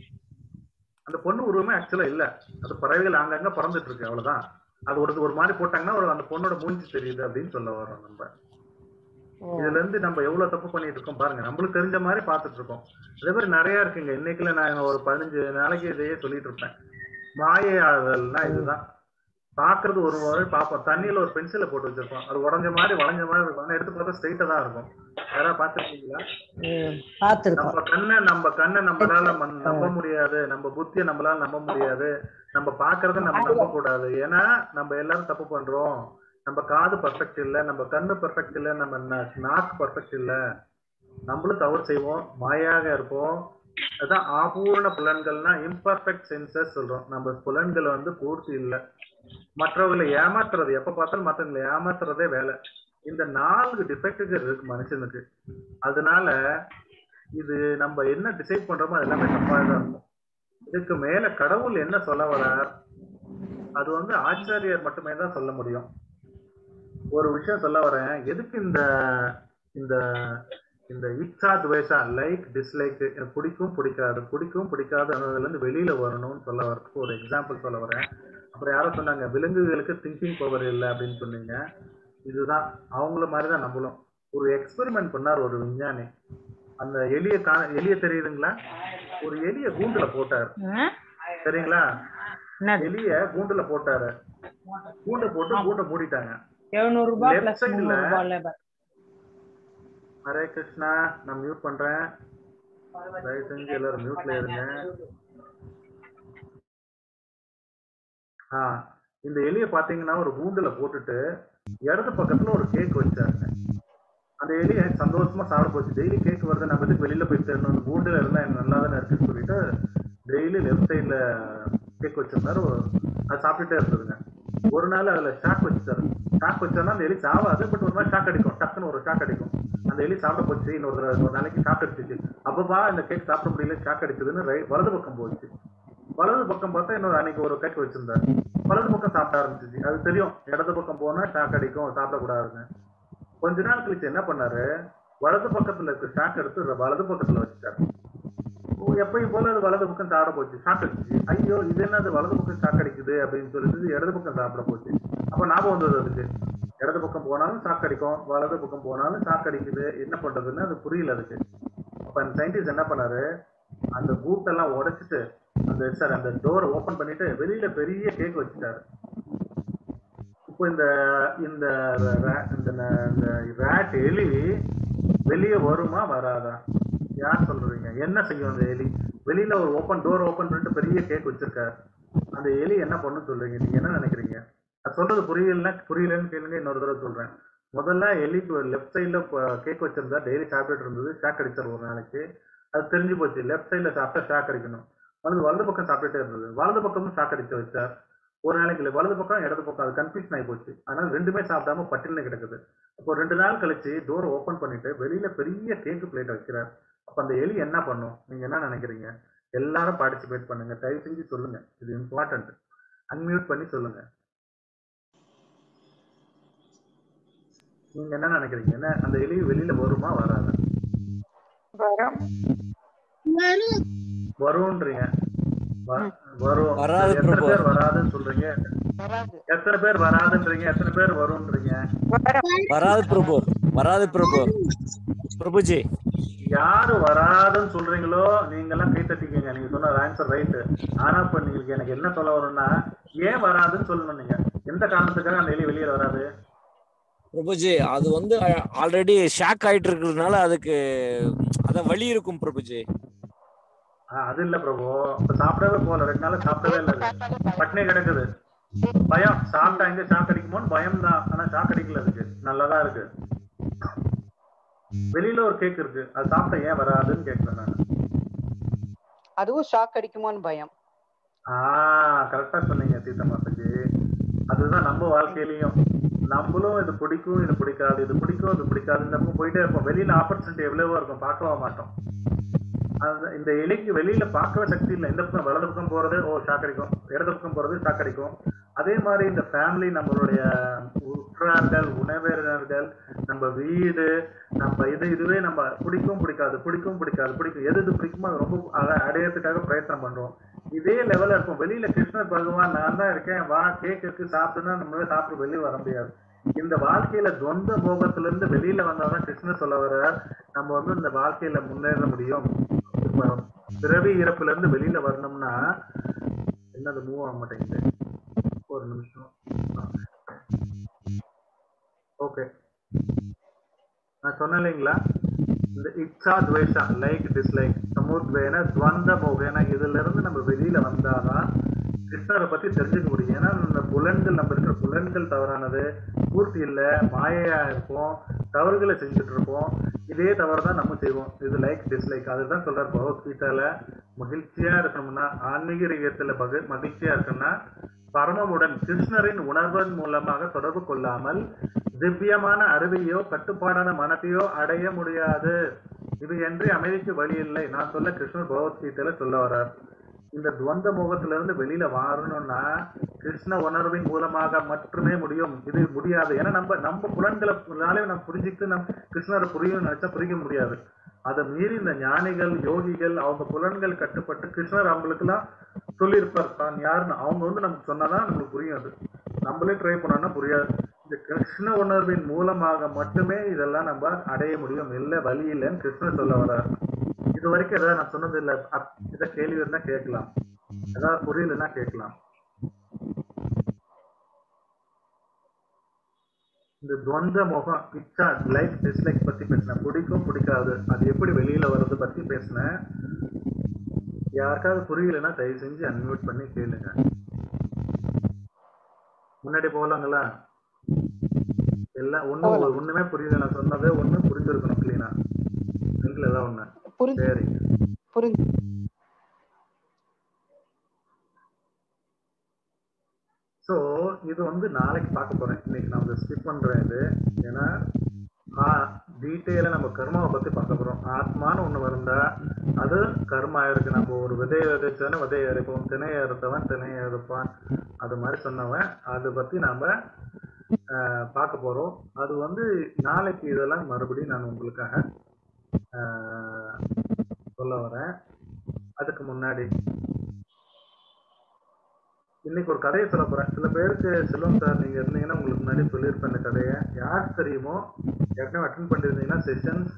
அந்த பொண்ணு உருவமே ஆக்சுவலா இல்ல. அது பறவைகள் அங்கங்க பறந்துட்டு இருக்கு. அவ்வளவுதான். அது ஒரு ஒரு மாதிரி போட்டாங்கன்னா ஒரு அந்த பொண்ணோட மூஞ்சி தெரியுது அப்படின்னு சொல்ல வரோம் நம்ம. இதுல இருந்து நம்ம எவ்வளவு தப்பு பண்ணிட்டு இருக்கோம் பாருங்க. நம்மளுக்கு தெரிஞ்ச மாதிரி பார்த்துட்டு இருக்கோம் அதே மாதிரி நிறைய இருக்குங்க. இன்னைக்குல நான் ஒரு பதினஞ்சு நாளைக்கு இதையே சொல்லிட்டு இருப்பேன் மாயாதல்னா இதுதான். பாக்குறது ஒரு முறை பார்ப்போம். தண்ணியில ஒரு பென்சிலை போட்டு வச்சிருப்போம். அது உடஞ்ச மாதிரி வளைஞ்ச மாதிரி இருக்கும். ஆனா எடுத்து பார்த்தா ஸ்ட்ரைட்டா தான் இருக்கும். யாராவது பார்த்திருக்கோம். நம்ம கண்ணை நம்ம கண்ணை நம்மளால நம்ப முடியாது. நம்ம புத்தியை நம்மளால நம்ப முடியாது. நம்ம பாக்குறத நம்ம நம்ப கூடாது ஏன்னா நம்ம எல்லாரும் தப்பு பண்றோம். நம்ம காது பர்ஃபெக்ட் இல்ல நம்ம கண்ணு பர்ஃபெக்ட் இல்ல நம்ம நாக்கு பர்ஃபெக்ட் இல்ல. நம்மளும் தவறு செய்வோம் மாயாக இருப்போம். அதான் ஆபூர்ண புலன்கள்னா இம்பர்ஃபெக்ட் சென்சஸ் சொல்றோம். நம்ம புலன்கள் வந்து பூர்த்தி இல்லை. மற்றவர்களை ஏமாத்துறது எப்ப பார்த்தாலும் மற்றவங்களை ஏமாத்துறதே வேலை. இந்த நான்கு டிஃபெக்டுகள் இருக்கு மனுஷனுக்கு. அதனால இது நம்ம என்ன டிசைட் பண்றோமோ அது எல்லாமே தப்பாக தான் இருக்கும். இதுக்கு மேல கடவுள் என்ன சொல்ல வரார் அது வந்து ஆச்சாரியர் மட்டுமே தான் சொல்ல முடியும். ஒரு விஷயம் சொல்ல வரேன். எதுக்கு இந்த இந்த இந்த இச்சா துவேஷா லைக் டிஸ்லைக் எனக்கு பிடிக்கும் பிடிக்காது. பிடிக்கும் பிடிக்காது இருந்து வெளியில வரணும்னு சொல்ல வரதுக்கு ஒரு எக்ஸாம்பிள் சொல்ல வரேன். அப்புறம் யாரோ சொன்னாங்க விலங்குகளுக்கு திங்கிங் பவர் இல்லை அப்படின்னு சொன்னீங்க. இதுதான். அவங்கள மாதிரி தான் நம்மளும். ஒரு எக்ஸ்பெரிமெண்ட் பண்ணார் ஒரு விஞ்ஞானி. அந்த எலிய கா எலிய தெரியுதுங்களா? ஒரு எலிய கூண்டுல போட்டார். சரிங்களா எலிய கூண்டுல போட்டாரு. கூண்டை போட்டு கூண்டை மூடிட்டாங்க. எழுநூறு ரூபாய் Left பிளஸ் side ல- முந்நூறு ரூபாய் லேபர் ஹரே கிருஷ்ணா நான் மியூட் பண்றேன். தயவு செஞ்சு எல்லாரும் மியூட்ல இருங்க. ஆ இந்த எலிய பாத்தீங்கன்னா ஒரு கூண்டுல போட்டுட்டு இடது பக்கத்துல ஒரு கேக் வச்சாருங்க அந்த எலிய சந்தோஷமா சாப்பிட போச்சு. டெய்லி கேக் வருது நம்ம இதுக்கு வெளியில போய் தேடணும் அந்த கூண்டுல இருந்தா எனக்கு நல்லா தானே இருக்குன்னு சொல்லிட்டு டெய்லி லெஃப்ட் சைட்ல கேக் வச்சிருந்தாரு அது சாப்பிட்டுட்டே இருந்ததுங்க. ஒரு நாள் அதுல ஷாக் வச்சுட்டாரு ஷாக் வச்சோம்னா அந்த எலி சாவாது பட் ஒரு மாதிரி ஷாக் அடிக்கும். டக்குன்னு ஒரு ஷாக் அடிக்கும். அந்த எலி சாப்பிட போச்சு இன்னொரு ஒரு இன்னொரு நாளைக்கு ஷாக் அடிச்சிச்சு. அப்பப்பா இந்த கேக் சாப்பிட முடியல ஷாக் அடிச்சதுன்னு வலது பக்கம் போச்சு வலது பக்கம் பார்த்தா இன்னொரு அன்னைக்கு ஒரு கேக் வச்சிருந்தாரு. வலது பக்கம் சாப்பிட ஆரம்பிச்சிச்சு. அது தெரியும். இடது பக்கம் போனா ஷாக் அடிக்கும் சாப்பிடக்கூடாதுன்னு. கொஞ்ச நாள் கழிச்சு என்ன பண்ணாரு? வலது பக்கத்துல இருக்க ஷாக் எடுத்து வலது பக்கத்துல வச்சுட்டாரு. எப்பயும் போல அது வலது பக்கம் சாப்பிட போச்சு. ஷாக் அடிச்சு ஐயோ இது என்ன அது வலது பக்கம் ஷாக் அடிக்குது அப்படின்னு சொல்லிட்டு இடது பக்கம் சாப்பிட போச்சு. அப்ப ஞாபகம் வந்தது அதுக்கு. இடது பக்கம் போனாலும் சாக்கடிக்கும் வலது பக்கம் போனாலும் ஷாக் அடிக்குது என்ன பண்றதுன்னு அது புரியல அதுக்கு. அப்ப அந்த சயின்டிஸ்ட் என்ன பண்ணாரு? அந்த பூட்டெல்லாம் உடைச்சிட்டு அந்த சார் அந்த டோரை ஓபன் பண்ணிட்டு வெளியில பெரிய கேக் வச்சுட்டாரு. இப்போ இந்த இந்த இந்த ந- இந்த ரேட் எலி வெளியே வருமா வராதா? யார் சொல்றீங்க? என்ன செய்யும் அந்த எலி? வெளியில ஒரு ஓப்பன் டோர் ஓப்பன் பண்ணிட்டு பெரிய கேக் வச்சிருக்காரு. அந்த எலி என்ன பண்ணும் சொல்றீங்க? நீங்க என்ன நினைக்கிறீங்க? நான் சொல்றது புரியலன்னா புரியலன்னு கேளுங்க இன்னொரு தடவை சொல்றேன். முதல்ல எலிக்கு லெஃப்ட் சைட்ல கேக் வச்சிருந்தா டெய்லி சாப்பிட்டுட்டு இருந்தது ஷாக் அடிச்சார் ஒரு நாளைக்கு. அது தெரிஞ்சு போச்சு லெஃப்ட் சைட்ல சாப்பிட்டா ஷாக் அடிக்கணும். வலது வலது பக்கம் சாப்பிட்டுட்டே இருந்தது. வலது பக்கமும் ஷாக் அடிச்சு வச்சார். ஒரு நாளைக்கு இல்லை வலது பக்கம் இடது பக்கம் அது கன்ஃபியூஷன் ஆகி போச்சு. ஆனால் ரெண்டுமே சாப்பிடாம பட்டினு கிடக்குது. அப்போ ரெண்டு நாள் கழிச்சு டோர் ஓப்பன் பண்ணிட்டு வெளியில பெரிய கேக்கு பிளேட் வைக்கிறார். அப்ப அந்த எலி என்ன பண்ணும்? நீங்க என்ன நினைக்கிறீங்க? எல்லாரும் பார்ட்டிசிபேட் பண்ணுங்க. தயவு செஞ்சு சொல்லுங்க. இது இம்பார்ட்டன்ட் அன்மியூட் பண்ணி சொல்லுங்க. நீங்க என்ன நினைக்கிறீங்க? என்ன அந்த எலி வெளியில வருமா வராதா? வரும்ன்றீங்க. வ- வரும். வராது எத்தனை பிரபு. பேர் வராதுன்னு சொல்றீங்க? எத்தனை பேர் வராதுன்றீங்க? எத்தனை பேர் வரும்ன்றீங்க? வராது பிரபு. வராது பிரபு. பிரபுஜி. யாரு வராதுன்னு சொல்றீங்களோ நீங்க எல்லாம் கை தட்டிக்கீங்க. நீங்க சொன்ன ஆன்சர் ரைட்டு ஆனா இப்ப நீங்களுக்கு எனக்கு என்ன சொல்ல வரும்னா ஏன் வராதுன்னு சொல்லணும் நீங்க. எந்த காரணத்துக்காக அந்த எலி வெளியில வராது? பிரபுஜி அது வந்து ஆல்ரெடி ஷாக் ஆயிட்டு இருக்கிறதுனால அதுக்கு அத வழி இருக்கும் பிரபுஜி. ஆ, அது இல்ல பிரபு. இப்ப சாப்பிடவே போகல. ரெண்டு நாள் சாப்பிடவே இல்ல. பட்னி கிடக்குது. பயம். சாப்பிட்டா எங்க ஷாக் அடிக்குமோன்னு பயம் தான். ஆனா ஷாக் அடிக்கல அதுக்கு. நல்லதா இருக்கு. வெளியில ஒரு கேக் இருக்கு. அது சாப்பிட்டா ஏன் வராதுன்னு கேட்கிறேன் நான். அதுவும் ஷாக் அடிக்குமோன்னு பயம். ஆ கரெக்டா சொன்னீங்க சீதா மாதாஜி அதுதான் நம்ம வாழ்க்கையிலையும். நம்மளும் இது பிடிக்கும் இது பிடிக்காது இது பிடிக்கும் இது பிடிக்காது இந்த பக்கம் போயிட்டே இருப்போம். வெளியில ஆப்பர்ச்சுனிட்டி எவ்வளவோ இருக்கும் பார்க்கவே மாட்டோம். இந்த இலைக்கு வெளியில பார்க்கவே சக்தி இல்லை. இந்த பக்கம் வலது பக்கம் போறது ஓ ஷாக் அடிக்கும். இடது பக்கம் போறது ஷாக் அடிக்கும். அதே மாதிரி இந்த ஃபேமிலி நம்மளுடைய உற்றார்கள் உணவினர்கள் நம்ம வீடு நம்ம இது இதுவே நம்ம பிடிக்கும் பிடிக்காது பிடிக்கும் பிடிக்காது பிடிக்கும். எது இது பிடிக்குமோ அது ரொம்ப அதை அடையிறதுக்காக பிரயத்தனம் பண்றோம். இதே லெவல்ல இருக்கும். வெளியில கிருஷ்ணர் பகவான் நான் தான் இருக்கேன். வா கேக்கு சாப்பிட்டுன்னா சாப்பிட்டுனா நம்மளால சாப்பிட்டு வெளியே வர முடியாது. இந்த வாழ்க்கையில தொந்த போகத்துல இருந்து வெளியில வந்தாதான் கிருஷ்ணர் சொல்ல வர நம்ம வந்து இந்த வாழ்க்கையில முன்னேற முடியும். பிறவி இறப்புல இருந்து வெளியில வரணும்னா என்னது மூவ் ஆக மாட்டேங்குது. ஒரு நிமிஷம். ஓகே நான் சொன்னேன் இல்லைங்களா இந்த இச்சா துவேஷா லைக் டிஸ்லைக் சமுத்வேன துவந்த போகேன இதுல இருந்து நம்ம வெளியில வந்தாதான் கிருஷ்ணரை பத்தி தெரிஞ்சுக்க முடியும். ஏன்னா இந்த புலன்கள் நம்ம இருக்கிற புலன்கள் தவறானது. பூர்த்தி இல்லை மாயையா இருப்போம் தவறுகளை செஞ்சுட்டு இருப்போம். இதே தவறு தான் நம்ம செய்வோம். இது லைக் டிஸ்லைக் அதுதான் சொல்றாரு பகவத்கீதால மகிழ்ச்சியா இருக்கணும்னா ஆன்மீக ரீதியத்துல மகி மகிழ்ச்சியா இருக்கணும்னா பரமமுடன் கிருஷ்ணரின் உணர்வன் மூலமாக தொடர்பு கொள்ளாமல் திவ்யமான அறிவையோ கட்டுப்பாடான மனத்தையோ அடைய முடியாது. இது என்று அமைதிக்கு வழி இல்லை. நான் சொல்ல கிருஷ்ணர் பகவத்கீதையில சொல்ல வர்றார். இந்த துவந்த முகத்திலிருந்து வெளியில வரணும்னா கிருஷ்ண உணர்வின் மூலமாக மட்டுமே முடியும். இது முடியாது. ஏன்னா நம்ம நம்ம புலன்களை நம்ம புரிஞ்சுட்டு நம்ம கிருஷ்ணரை புரியும் நினைச்சா புரிக்க முடியாது. அதை மீறி இந்த ஞானிகள் யோகிகள் அவங்க புலன்கள் கட்டுப்பட்டு கிருஷ்ணர் அவங்களுக்கு எல்லாம் சொல்லியிருப்பார். தான் யாருன்னு அவங்க வந்து நமக்கு சொன்னாதான் நமக்கு புரியும் அது. நம்மளே ட்ரை பண்ணோம்னா புரியாது. இந்த கிருஷ்ண உணர்வின் மூலமாக மட்டுமே இதெல்லாம் நம்ம அடைய முடியும். இல்லை வழி இல்லைன்னு கிருஷ்ணர் சொல்ல வர்றாரு. இது வரைக்கும் ஏதாவது நான் சொன்னது இல்லை ஏதாவது கேள்வி இருந்தா கேட்கலாம். ஏதாவது புரியலன்னா கேட்கலாம். இந்த துவந்த முகம் இச்சா லைக் டிஸ்லைக் பத்தி பேசினேன். பிடிக்கும் பிடிக்காது. அது எப்படி வெளியில வர்றது பத்தி பேசினேன். யாருக்காவது புரியலன்னா தயவு செஞ்சு அன்மியூட் பண்ணி கேளுங்க. முன்னாடி போகலாங்களா எல்லாம் ஒண்ணு ஒண்ணுமே புரியல. நான் சொன்னதே ஒண்ணு புரிஞ்சிருக்கணும் கிளீனா ரெண்டுல ஏதாவது ஒண்ணு. சரி புரிஞ்சு ஸோ இது வந்து நாளைக்கு பார்க்க போறேன். இன்னைக்கு நான் வந்து ஸ்கிப் பண்றேன் இது. ஏன்னா டீட்டெயிலாக நம்ம கர்மாவை பத்தி பார்க்க போறோம். ஆத்மான்னு ஒண்ணு இருந்தா அது கர்மா இருக்கு. நம்ம ஒரு விதையை விதைச்சவன விதையை அறுப்போம் திணையை அறுத்தவன் திணையை அறுப்பான் அது மாதிரி சொன்னவன். அதை பத்தி நாம பார்க்க போறோம். அது வந்து நாளைக்கு இதெல்லாம் மறுபடியும் நான் உங்களுக்காக சொல்ல வரேன். அதுக்கு முன்னாடி. இன்னைக்கு ஒரு கதையை சொல்ல போறேன். சில பேருக்கு செல்வம் சார் நீங்க இருந்தீங்கன்னா உங்களுக்கு முன்னாடி சொல்லியிருப்பேன் இந்த கதையை. யார் தெரியுமோ ஏற்கனவே அட்டன் பண்ணிருந்தீங்கன்னா செஷன்ஸ்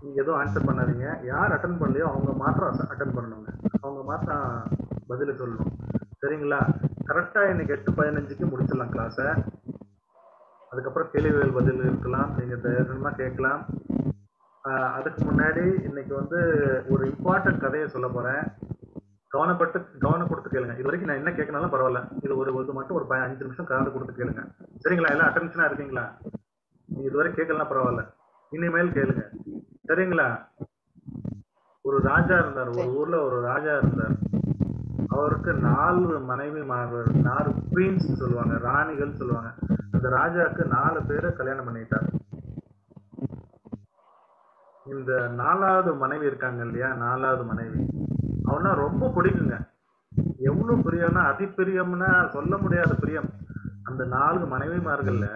நீங்க எதுவும் ஆன்சர் பண்ணாதீங்க. யார் அட்டன் பண்ணலையோ அவங்க மாத்திரம் அட்டன் பண்ணணுங்க. அவங்க மாத்திரம் பதில சொல்லணும். சரிங்களா? கரெக்டா இன்னைக்கு எட்டு பதினஞ்சுக்கு முடிச்சிடலாம் கிளாஸை அதுக்கப்புறம் கேள்விகள் பதில் இருக்கலாம். நீங்க தைரியமா கேட்கலாம். அதுக்கு முன்னாடி இன்னைக்கு வந்து ஒரு இம்பார்ட்டன்ட் கதையை சொல்ல போறேன். கவனப்பட்டு கவனம் கொடுத்து கேளுங்க. இது வரைக்கும் நான் என்ன கேட்கனாலும் பரவாயில்ல. இது ஒரு இது மட்டும் ஒரு அஞ்சு நிமிஷம் காது கொடுத்து கேளுங்க. சரிங்களா? எல்லாம் அட்டென்ஷனா இருக்கீங்களா? நீங்க இதுவரை கேட்கலாம் பரவாயில்ல. இனிமேல் கேளுங்க. சரிங்களா? ஒரு ராஜா இருந்தார். ஒரு ஊர்ல ஒரு ராஜா இருந்தார். அவருக்கு நாலு மனைவி நாலு குவீன்ஸ் சொல்லுவாங்க. ராணிகள் சொல்லுவாங்க. அந்த ராஜாவுக்கு நாலு பேரை கல்யாணம் பண்ணிட்டார். இந்த நாலாவது மனைவி இருக்காங்க இல்லையா? நாலாவது மனைவி. அவனா ரொம்ப பிடிக்குங்க. எவ்வளவு பிரியம்னா அதி பிரியம்னா சொல்ல முடியாத பிரியம். அந்த நாலு மனைவிமார்கள்ல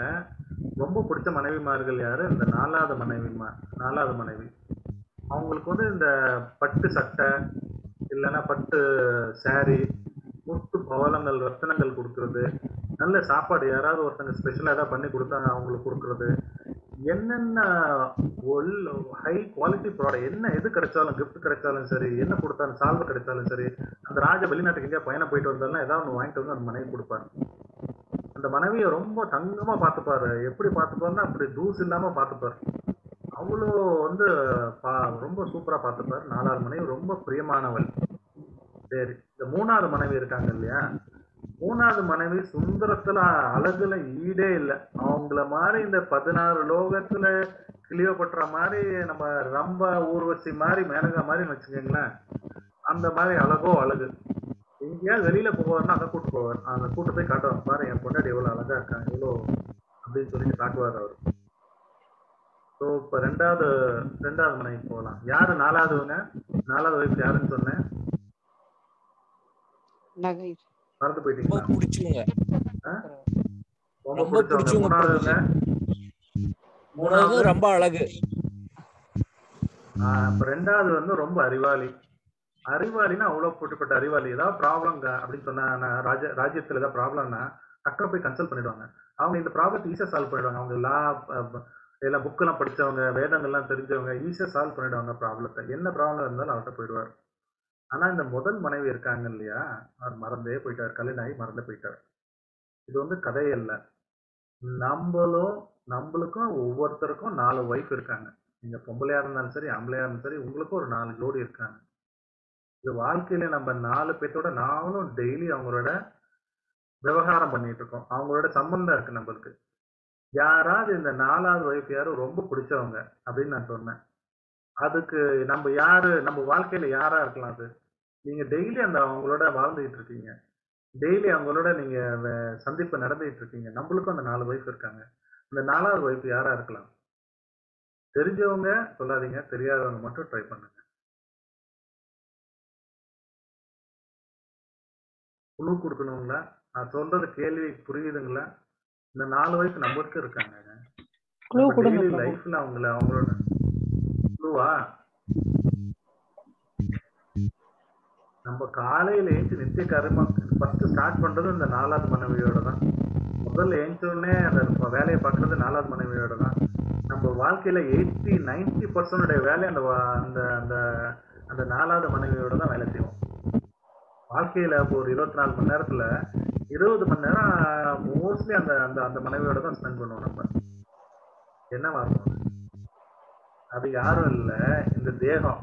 ரொம்ப பிடிச்ச மனைவிமார்கள் யாரு? இந்த நாலாவது மனைவிமா நாலாவது மனைவி. அவங்களுக்கு வந்து இந்த பட்டு சட்டை இல்லைன்னா பட்டு சாரி முத்து பவளங்கள் ரத்தனங்கள் கொடுக்கறது. நல்ல சாப்பாடு யாராவது ஒருத்தங்க ஸ்பெஷலாக ஏதாவது பண்ணி கொடுத்தாங்க அவங்களுக்கு கொடுக்கறது. என்னென்ன ஒல் ஹை குவாலிட்டி ப்ராடக்ட் என்ன எது கிடைச்சாலும் கிஃப்ட் கிடைச்சாலும் சரி என்ன கொடுத்தாலும் சால்வை கிடைச்சாலும் சரி அந்த ராஜா வெளிநாட்டுக்கு எங்கேயா பயணம் போயிட்டு வந்தாலும் ஏதாவது ஒன்று வாங்கிட்டு வந்து அந்த மனைவி கொடுப்பாரு அந்த மனைவியை ரொம்ப தங்கமா பார்த்துப்பாரு. எப்படி பார்த்துப்பாருன்னா அப்படி தூசு இல்லாம பார்த்துப்பாரு. அவ்வளோ வந்து ரொம்ப சூப்பரா பார்த்துப்பாரு. நாலாவது மனைவி ரொம்ப பிரியமானவள். சரி இந்த மூணாவது மனைவி இருக்காங்க இல்லையா? மூணாவது மனைவி சுந்தரத்துல அழகுல ஈடே இல்லை. அவங்கள மாதிரி இந்த பதினாறு லோகத்துல கிளியோபட்ற மாதிரி நம்ம ரொம்ப ஊர்வசி மாதிரி மேனகா மாதிரி வச்சுக்கோங்களேன். அந்த மாதிரி அழகோ அழகு. எங்கேயாவது வெளியில போவார்னா அதை கூட்டு போவார். அந்த கூட்டு போய் காட்டுவார். பாரு என் பொண்டாடி எவ்வளவு அழகா இருக்காங்க இவ்வளோ அப்படின்னு சொல்லிட்டு காட்டுவார் அவர். ஸோ இப்போ ரெண்டாவது ரெண்டாவது மனைவி போகலாம் யாரு நாலாவதுங்க நாலாவது வயசு யாருன்னு சொன்னேன்? மறந்து போயிட்டீங்களா? ரொம்ப பிடிச்சவங்க ரொம்ப பிடிச்சவங்க. மூணாவது ரொம்ப அழகு. ரெண்டாவது வந்து ரொம்ப அறிவாளி. அறிவாளினா அவ்வளவு போட்டுப்பட்ட அறிவாளி. ஏதாவது ப்ராப்ளம் அப்படின்னு சொன்னா ராஜ ராஜ்யத்துல ஏதாவது ப்ராப்ளம்னா டக்குனு போய் கன்சல்ட் பண்ணிடுவாங்க. அவங்க இந்த ப்ராப்ளத்தை ஈஸியா சால்வ் பண்ணிடுவாங்க. அவங்க லா எல்லாம் புக்கெல்லாம் படிச்சவங்க வேதங்கள்லாம் தெரிஞ்சவங்க ஈஸியா சால்வ் பண்ணிடுவாங்க ப்ராப்ளத்தை. என்ன ப்ராப்ளம் இருந்தாலும் அவர்கிட்ட போயிடுவார். ஆனா இந்த முதல் மனைவி இருக்காங்க இல்லையா? அவர் மறந்தே போயிட்டார். கல்யாணாகி மறந்து போயிட்டார். இது வந்து கதை இல்லை. நம்மளும் நம்மளுக்கும் ஒவ்வொருத்தருக்கும் நாலு ஒய்ஃப் இருக்காங்க. நீங்க பொம்பளையா இருந்தாலும் சரி ஆம்பளையா இருந்தாலும் சரி உங்களுக்கும் ஒரு நாலு ஜோடி இருக்காங்க. இது வாழ்க்கையில நம்ம நாலு பேர்த்தோட நாமளும் டெய்லி அவங்களோட விவகாரம் பண்ணிட்டு இருக்கோம். அவங்களோட சம்பந்தம் இருக்கு நம்மளுக்கு. யாராவது இந்த நாலாவது ஒய்ஃப் யாரும் ரொம்ப பிடிச்சவங்க அப்படின்னு நான் சொன்னேன். அதுக்கு நம்ம யாரு நம்ம வாழ்க்கையில யாரா இருக்கலாம் அது? நீங்க டெய்லி அந்த அவங்களோட வாழ்ந்துகிட்டு இருக்கீங்க. டெய்லி அவங்களோட நீங்க சந்திப்பு நடந்துகிட்டு இருக்கீங்க. நம்மளுக்கும் அந்த நாலு ஒய்ஃப் இருக்காங்க. இந்த நாலாவது ஒய்ஃப் யாரா இருக்கலாம்? தெரிஞ்சவங்க சொல்லாதீங்க. தெரியாதவங்க மட்டும் ட்ரை பண்ணுங்க. குழு கொடுக்கணுங்களா நான் சொல்றது கேள்வி புரியுதுங்களா? இந்த நாலு வயசு நம்மளுக்கு இருக்காங்க. லைஃப்ல அவங்கள அவங்களோட குழுவா? நம்ம காலையில ஏஞ்சி நித்திய கர்மம் ஃபர்ஸ்ட் ஸ்டார்ட் பண்றது இந்த நாலாவது மனைவியோட தான். முதல்ல ஏஞ்சோடனே அந்த வேலையை பார்க்கறது நாலாவது மனைவியோட தான். நம்ம வாழ்க்கையில எயிட்டி நைன்டி பர்சன்டோட வேலை அந்த வா- அந்த அந்த அந்த நாலாவது மனைவியோட தான் வேலை செய்வோம். வாழ்க்கையில ஒரு இருபத்தி நாலு மணி நேரத்துல இருபது மணி நேரம் மோஸ்ட்லி அந்த அந்த அந்த மனைவியோட தான் ஸ்பெண்ட் பண்ணுவோம் நம்ம. என்னவா இருக்கும் அது யாரும் இல்லை இந்த தேகம்.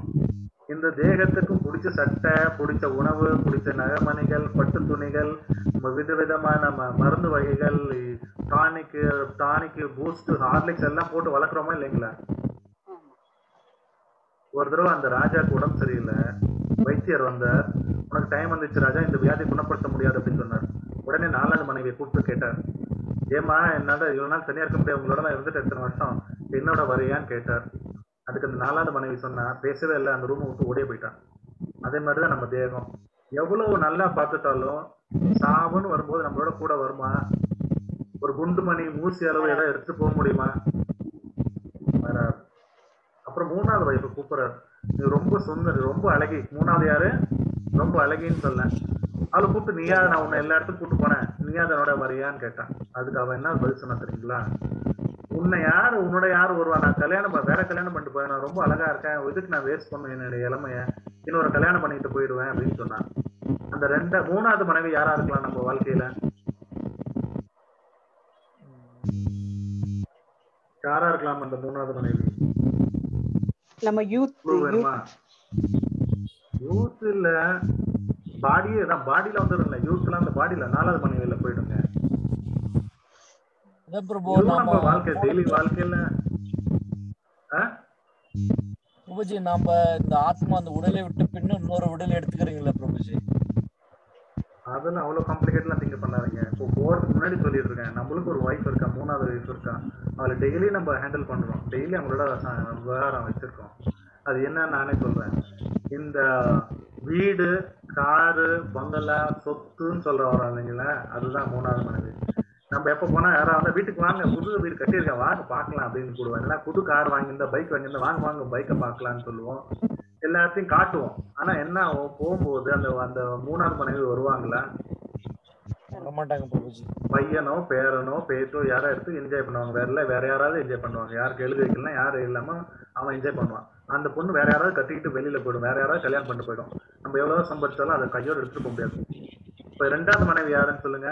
இந்த தேகத்துக்கும் பிடிச்ச சட்டை பிடிச்ச உணவு பிடிச்ச நகைமணிகள் பட்டு துணிகள் ம- விதவிதமான ம- மருந்து வகைகள் டானிக்கு டானிக்கு பூஸ்ட் ஹார்லிக்ஸ் எல்லாம் போட்டு வளர்க்குறோமா இல்லைங்களா? ஒரு தடவை அந்த ராஜாக்கு உடம்பு சரியில்லை. வைத்தியர் வந்தார். உனக்கு டைம் வந்துச்சு ராஜா இந்த வியாதி குணப்படுத்த முடியாது அப்படின்னு சொன்னார். உடனே நாலாவது மனைவியை கூப்பிட்டு கேட்டார். ஏமா என்னால இவ்வளவு நாள் தனியா இருக்க முடியாது. உங்களோட நான் இருந்துட்டு எத்தனை வருஷம்? என்னோட வரையான்னு கேட்டார். அதுக்கு அந்த நாலாவது மனைவி சொன்னா பேசவே இல்லை அந்த ரூமை விட்டு ஓடியே போயிட்டான். அதே மாதிரிதான் நம்ம தேகம். எவ்வளவு நல்லா பார்த்துட்டாலும் சாவுன்னு வரும்போது நம்மளோட கூட வருமா? ஒரு குண்டு மணி ஊசி அளவு ஏதாவது எடுத்து போக முடியுமா? வராது. அப்புறம் மூணாவது வைஃபை கூப்பிடுறாரு. நீ ரொம்ப சுந்தரி ரொம்ப அழகி. மூணாவது யாரு? ரொம்ப அழகின்னு சொல்ல அவளை கூப்பிட்டு நீயா நான் உன்னை எல்லா இடத்துக்கும் கூப்பிட்டு போனேன். நீயா அதனோட வரியான்னு கேட்டான். அதுக்கு அவன் என்ன பதில் சொன்னா தெரியுங்களா? உன்னை யாரு? உன்னோட யாரு வருவா? நான் கல்யாணம் வேற கல்யாணம் பண்ணிட்டு போய் நான் ரொம்ப அழகா இருக்கேன். இதுக்கு நான் வேஸ்ட் பண்ணுவேன் என்னுடைய இளமைய. இன்னொரு கல்யாணம் பண்ணிட்டு போயிடுவேன் அப்படின்னு சொன்னான். அந்த ரெண்ட மூணாவது மனைவி யாரா இருக்கலாம் நம்ம வாழ்க்கையில? யாரா இருக்கலாம் அந்த மூணாவது மனைவி? நம்ம யூத் யூத் இல்ல. பாடியே தான் பாடியில வந்துடும்ல யூத்லாம் அந்த பாடியில நாலாவது மனைவியில போயிடுங்க. பிரபு நாம நம்ம வாழ்க்கை? டெய்லி வாழ்க்கையில? பிரபுஜி நாம இந்த ஆத்மா அந்த உடலை விட்டு பின்ன இன்னொரு உடல் எடுத்துக்கிறீங்களா பிரபுஜி? அதெல்லாம் அவ்வளவு காம்ப்ளிகேட்லாம் திங்க் பண்ணாதீங்க. இப்போ போறதுக்கு முன்னாடி சொல்லிட்டு இருக்கேன் நம்மளுக்கு ஒரு ஒய்ஃப் இருக்கா மூணாவது ஒய்ஃப் இருக்கா அவளை டெய்லி நம்ம ஹேண்டில் பண்றோம். டெய்லி அவங்களோட விவகாரம் வச்சிருக்கோம். அது என்னன்னு நானே சொல்றேன். இந்த வீடு காரு பங்களா சொத்துன்னு சொல்ற வரோம் இல்லைங்களா அதுதான் மூணாவது மனைவி. நம்ம எப்ப போனா யாராவது வீட்டுக்கு வாங்க புது வீடு கட்டியிருக்கேன் வாங்க பார்க்கலாம் அப்படின்னு கூடுவோம் இல்லைன்னா புது கார் வாங்கியிருந்தா பைக் வாங்கியிருந்தா வாங்க வாங்க பைக்கை பார்க்கலாம்னு சொல்லுவோம். எல்லாத்தையும் காட்டுவோம். ஆனா என்ன ஆகும்? போகும்போது அந்த அந்த மூணாவது மனைவி வருவாங்களா? பையனோ பேரனோ பேத்தோ யாரோ எடுத்து என்ஜாய் பண்ணுவாங்க. வேற வேற யாராவது என்ஜாய் பண்ணுவாங்க. யாருக்கு எழுதி வைக்கலாம் யாரும் இல்லாம அவன் என்ஜாய் பண்ணுவான். அந்த பொண்ணு வேற யாராவது கட்டிக்கிட்டு வெளியில போயிடும். வேற யாராவது கல்யாணம் பண்ணிட்டு போயிடும். நம்ம எவ்வளவு சம்பாதிச்சாலும் அதை கையோட எடுத்துட்டு போக முடியாது. இப்ப ரெண்டாவது மனைவி யாருன்னு சொல்லுங்க.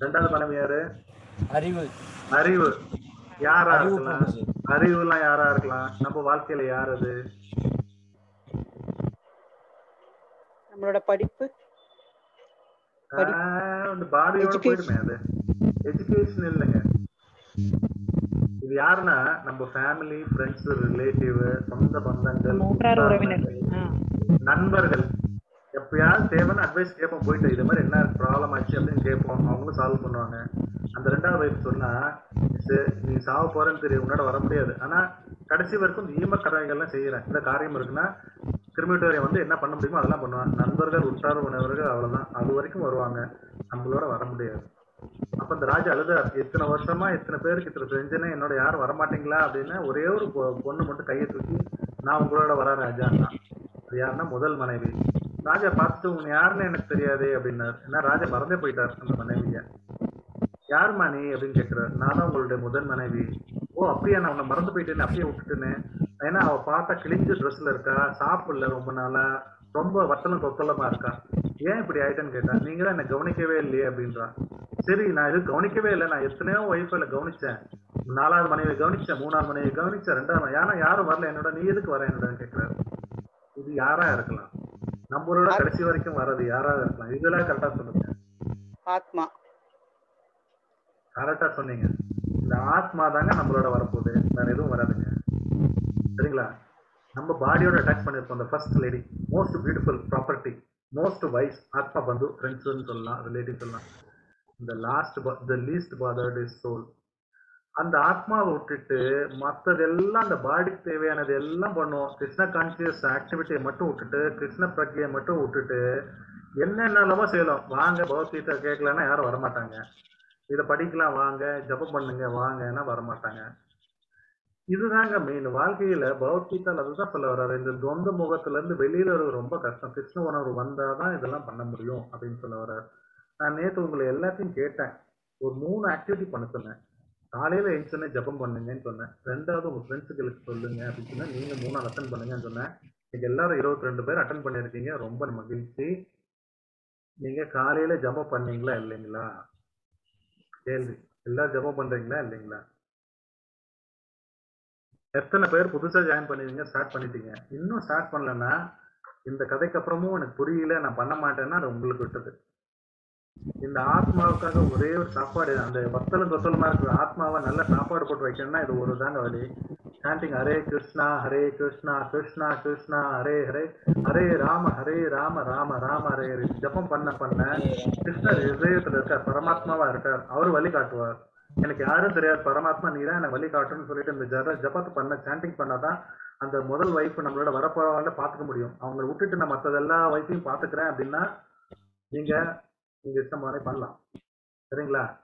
ரெண்டாவது மனைவி யாரு? அறிவு. அறிவு. யாரா அறிவு இருக்கலாம்? பிரபுஜி அறிவுலாம் யாரா இருக்கலாம்? நம்ம வாழ்க்கையில யார் அது? நம்மளோட படிப்பு. பாடியோட. போயிடுமே அது. எஜுகேஷன் இல்லைங்க. இது யாருன்னா நம்ம ஃபேமிலி ஃப்ரெண்ட்ஸ் ரிலேட்டிவ் சொந்த பந்தங்கள். நண்பர்கள். எப்பயாவது தேவைன்னு அட்வைஸ் கேட்போம் போயிட்டு இது மாதிரி என்ன ப்ராப்ளம் ஆச்சு அப்படின்னு கேட்போம். அவங்களும் சால்வ் பண்ணுவாங்க. அந்த ரெண்டாவது வைஃப் சொன்னா "சரி, நீ சாவ போறேன்னு தெரியும் உன்னால வர முடியாது. ஆனா கடைசி வரைக்கும் இந்த ஈம கரைகள்லாம் செய்யறேன். இந்த காரியம் இருக்குன்னா கிரிமிட்டோரியம் வந்து என்ன பண்ண முடியுமோ அதெல்லாம் பண்ணுவாங்க நண்பர்கள் உற்றார் உணவர்கள் அவ்வளவுதான். அது வரைக்கும் வருவாங்க. நம்மளோட வர முடியாது. அப்ப இந்த ராஜா அழுதார் இத்தனை வருஷமா இத்தனை பேருக்கு இத்தனை செஞ்சேனே என்னோட யாரும் வரமாட்டீங்களா அப்படின்னு ஒரே ஒரு பொ- பொண்ணு மட்டும் கையை தூக்கி நான் உங்களோட வரேன் ராஜா அது யாருன்னா முதல் மனைவி. ராஜா பார்த்துட்டு உங்க யாருன்னு எனக்கு தெரியாது அப்படின்னாரு. ஏன்னா ராஜா மறந்தே போயிட்டார் அந்த மனைவிய. யார் நீ அப்படின்னு கேட்கிறாரு. நான் தான் உங்களுடைய முதல் மனைவி. ஓ அப்படியா நான் உன்னை மறந்து போயிட்டேன்னு அப்படியே விட்டுட்டேன்னு ஏன்னா அவ பார்த்தா கிழிஞ்ச ட்ரெஸ்ல இருக்கா சாப்பிடல ரொம்ப நாளா ரொம்ப வத்தலம் தொத்தலமா இருக்கா. ஏன் இப்படி ஆயிட்டேன்னு கேட்டா நீங்க தான் என்ன கவனிக்கவே இல்லையே அப்படின்றான் சரி நான் இது கவனிக்கவே இல்லை. நான் எத்தனையோ ஒய்ஃபைல கவனிச்சேன். நாலாவது மனைவி கவனிச்சேன் மூணாவது மனைவி கவனிச்சேன் ரெண்டாவது ஏன்னா யாரும் வரல என்னோட நீ எதுக்கு வர என்னோட கேட்கிறாரு. இது யாரா இருக்கலாம். நம்மளோட கடைசி வரைக்கும் வர்றது யாரா இருக்கலாம். இதெல்லாம் கரெக்டா சொல்லுங்க. ஆத்மா. கரெக்டா சொன்னீங்க. இந்த ஆத்மா தாங்க நம்மளோட வரப்போகுது. வேற எதுவும் வராதுங்க. சரிங்களா? நம்ம பாடியோட அட்டாச் பண்ணிருப்போம் அந்த first lady most beautiful property most wise ஆத்மா பந்து. ஃப்ரெண்ட்ஸ்னு சொல்லலாம். ரிலேட்டிவ் சொல்லலாம். இந்த last the least bothered is soul அந்த ஆத்மாவை விட்டுட்டு மற்றதெல்லாம் அந்த பாடிக்கு தேவையானது எல்லாம் பண்ணுவோம். கிருஷ்ண கான்சியஸ் ஆக்டிவிட்டியை மட்டும் விட்டுட்டு கிருஷ்ண பிரக்தியை மட்டும் விட்டுட்டு என்னென்னலாமோ செய்யலாம். வாங்க பகவத்கீதை கேட்கலன்னா யாரும் வரமாட்டாங்க. இதை படிக்கலாம் வாங்க ஜெபம் பண்ணுங்க வாங்கன்னா வரமாட்டாங்க. இதுதாங்க மெயின் வாழ்க்கையில பகவத்கீதால அதுதான் சொல்ல வர்றாரு. இந்த துவந்த முகத்துல இருந்து வெளியில வருவது ரொம்ப கஷ்டம். கிருஷ்ண உணர்வு வந்தாதான் இதெல்லாம் பண்ண முடியும் அப்படின்னு சொல்ல வர்றாரு. நான் நேற்று உங்களை எல்லாத்தையும் கேட்டேன். ஒரு மூணு ஆக்டிவிட்டி பண்ண சொன்னேன். காலையில எழுந்தோடனே ஜபம் பண்ணுங்கன்னு சொன்னேன். ரெண்டாவது உங்க ஃப்ரெண்ட்ஸுகளுக்கு சொல்லுங்க அப்படின்னு சொன்னா நீங்க மூணு அட்டன் பண்ணுங்கன்னு சொன்னேன். நீங்க எல்லாரும் இருபத்தி ரெண்டு பேர் அட்டன் பண்ணியிருக்கீங்க. ரொம்ப மகிழ்ச்சி. நீங்க காலையில ஜெபம் பண்ணீங்களா இல்லைங்களா? கேள்வி. எல்லாரும் ஜெபம் பண்றீங்களா இல்லைங்களா? எத்தனை பேர் புதுசா ஜாயின் பண்ணிருக்கீங்க ஸ்டார்ட் பண்ணிட்டீங்க. இன்னும் ஸ்டார்ட் பண்ணலன்னா இந்த கதைக்கு அப்புறமும் எனக்கு புரியல நான் பண்ண மாட்டேன்னா அது உங்களுக்கு விட்டது. இந்த ஆத்மாவுக்காக ஒரே ஒரு சாப்பாடு அந்த வத்தலும் கொத்தலுமா இருக்கிற ஆத்மாவை நல்ல சாப்பாடு போட்டு வைக்கணும்னா இது ஒரு தாங்க வழி. சாண்டிங் ஹரே கிருஷ்ணா ஹரே கிருஷ்ணா கிருஷ்ணா கிருஷ்ணா ஹரே ஹரே ஹரே ராம ஹரே ராம ராம ராம ஹரே ஹரே ஜபம் பண்ண பண்ண கிருஷ்ணர் இதயத்துல இருக்கார் பரமாத்மாவா இருக்கார். அவர் வழி காட்டுவார். எனக்கு யாரும் தெரியாது பரமாத்மா நீ தான் எனக்கு வழி காட்டுன்னு சொல்லிட்டு இந்த ஜப ஜபத்தை பண்ண சாண்டிங் பண்ணாதான் அந்த முதல் வைஃப் நம்மளோட வரப்போறவங்கள பாத்துக்க முடியும். அவங்கள விட்டுட்டு நான் மற்றது எல்லா வைஃபையும் பாத்துக்கிறேன் அப்படின்னா நீங்க நீங்க இஷ்டம் மாதிரி பண்ணலாம். சரிங்களா?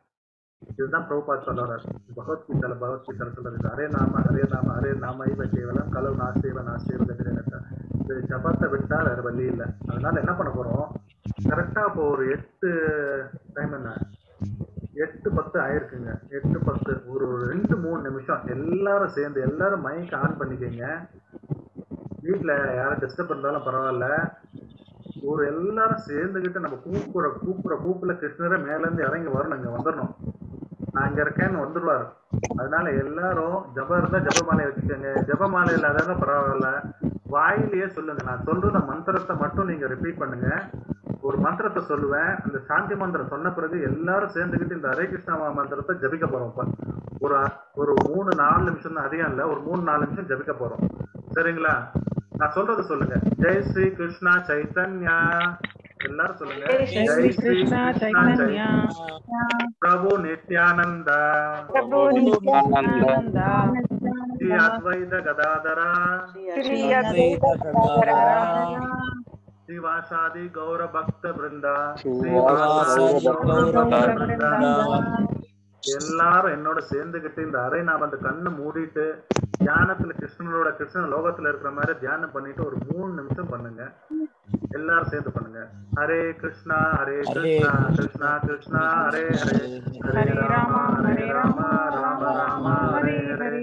இதுதான் பிரபுபாத் சொல்றார் பகவத்கீதால பகவத்கீதால சொல்றது. அரே நாம அரே நாம அரே நாம இவ கேவலம் கலவு நாசேவ நாசேவ கதிரேனத்த இது ஜபத்தை விட்டா வேற வழி இல்லை. அதனால என்ன பண்ண போறோம்? கரெக்டா இப்போ ஒரு எட்டு டைம் என்ன? எட்டு பத்து ஆயிருக்குங்க. எட்டு பத்து ஒரு ரெண்டு மூணு நிமிஷம் எல்லாரும் சேர்ந்து எல்லாரும் மைக் ஆன் பண்ணிக்கங்க. வீட்டில் யாரும் டிஸ்டர்ப் இருந்தாலும் பரவாயில்ல. ஒரு எல்லாரும் சேர்ந்துக்கிட்டு நம்ம கூப்பிடுற கூப்பிடுற கூப்பிட கிருஷ்ணரை மேல இருந்து இறங்கி வரணுங்க வந்துடணும் நான் இங்க இருக்கேன்னு வந்துடுவாரு அதனால எல்லாரும் ஜபம் இருந்தா ஜபமாலை வச்சுக்கோங்க. ஜபமாலை இல்லாதான் பரவாயில்ல வாயிலேயே சொல்லுங்க. நான் சொல்ற மந்திரத்தை மட்டும் நீங்க ரிப்பீட் பண்ணுங்க. ஒரு மந்திரத்தை சொல்லுவேன். அந்த சாந்தி மந்திரம் சொன்ன பிறகு எல்லாரும் சேர்ந்துக்கிட்டு இந்த ஹரே கிருஷ்ணா மந்திரத்தை ஜபிக்க போறோம். இப்ப ஒரு ஒரு மூணு நாலு நிமிஷம் தான் அதிகம் இல்ல. ஒரு மூணு நாலு நிமிஷம் ஜபிக்க போறோம். சரிங்களா? நான் சொல்றது சொல்லுங்க. ஜெய் ஸ்ரீ கிருஷ்ணா சைத்தன்யா. எல்லாரும் சொல்லுங்க. ஜெய் ஸ்ரீ கிருஷ்ணா சைத்தன்யா. பிரபு நித்யானந்தா. பிரபு நித்யானந்தா. ஸ்ரீ அத்வைத கதாதரா. ஸ்ரீ அத்வைத கதாதரா. ஸ்ரீவாசாதி கௌர பக்த பிருந்தா. ஸ்ரீவாசாதி கௌர பக்த பிருந்தா பிருந்தா. எல்லாரும் என்னோட சேர்ந்துகிட்டு இந்த அரை நாம அந்த கண்ணை மூடிட்டு தியானத்துல கிருஷ்ணனோட கிருஷ்ணன் லோகத்துல இருக்கிற மாதிரி தியானம் பண்ணிட்டு ஒரு மூணு நிமிஷம் பண்ணுங்க. எல்லாரும் சேர்ந்து பண்ணுங்க. Hare Krishna Hare Krishna Krishna Krishna Hare Hare Hare Rama Hare Rama Rama Rama Hare Hare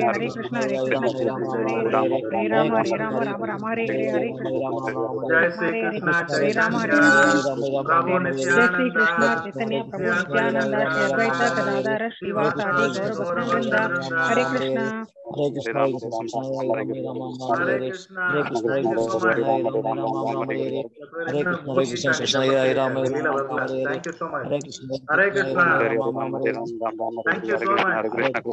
Hare Krishna Hare Krishna Hare Ram Hare Ram Ram Ram Hare Hare Hare Krishna Hare Ram Krishna Chaitanya Prabhu Hare Krishna Hare Krishna Krishna Ram Ram Hare Krishna Hare Krishna Krishna Ram Ram Hare Hare Hare Krishna Hare Krishna Krishna Ram Ram Hare Hare thank you so much Hare Krishna Hare Krishna Ram Ram Hare Ram thank you so much Hare Krishna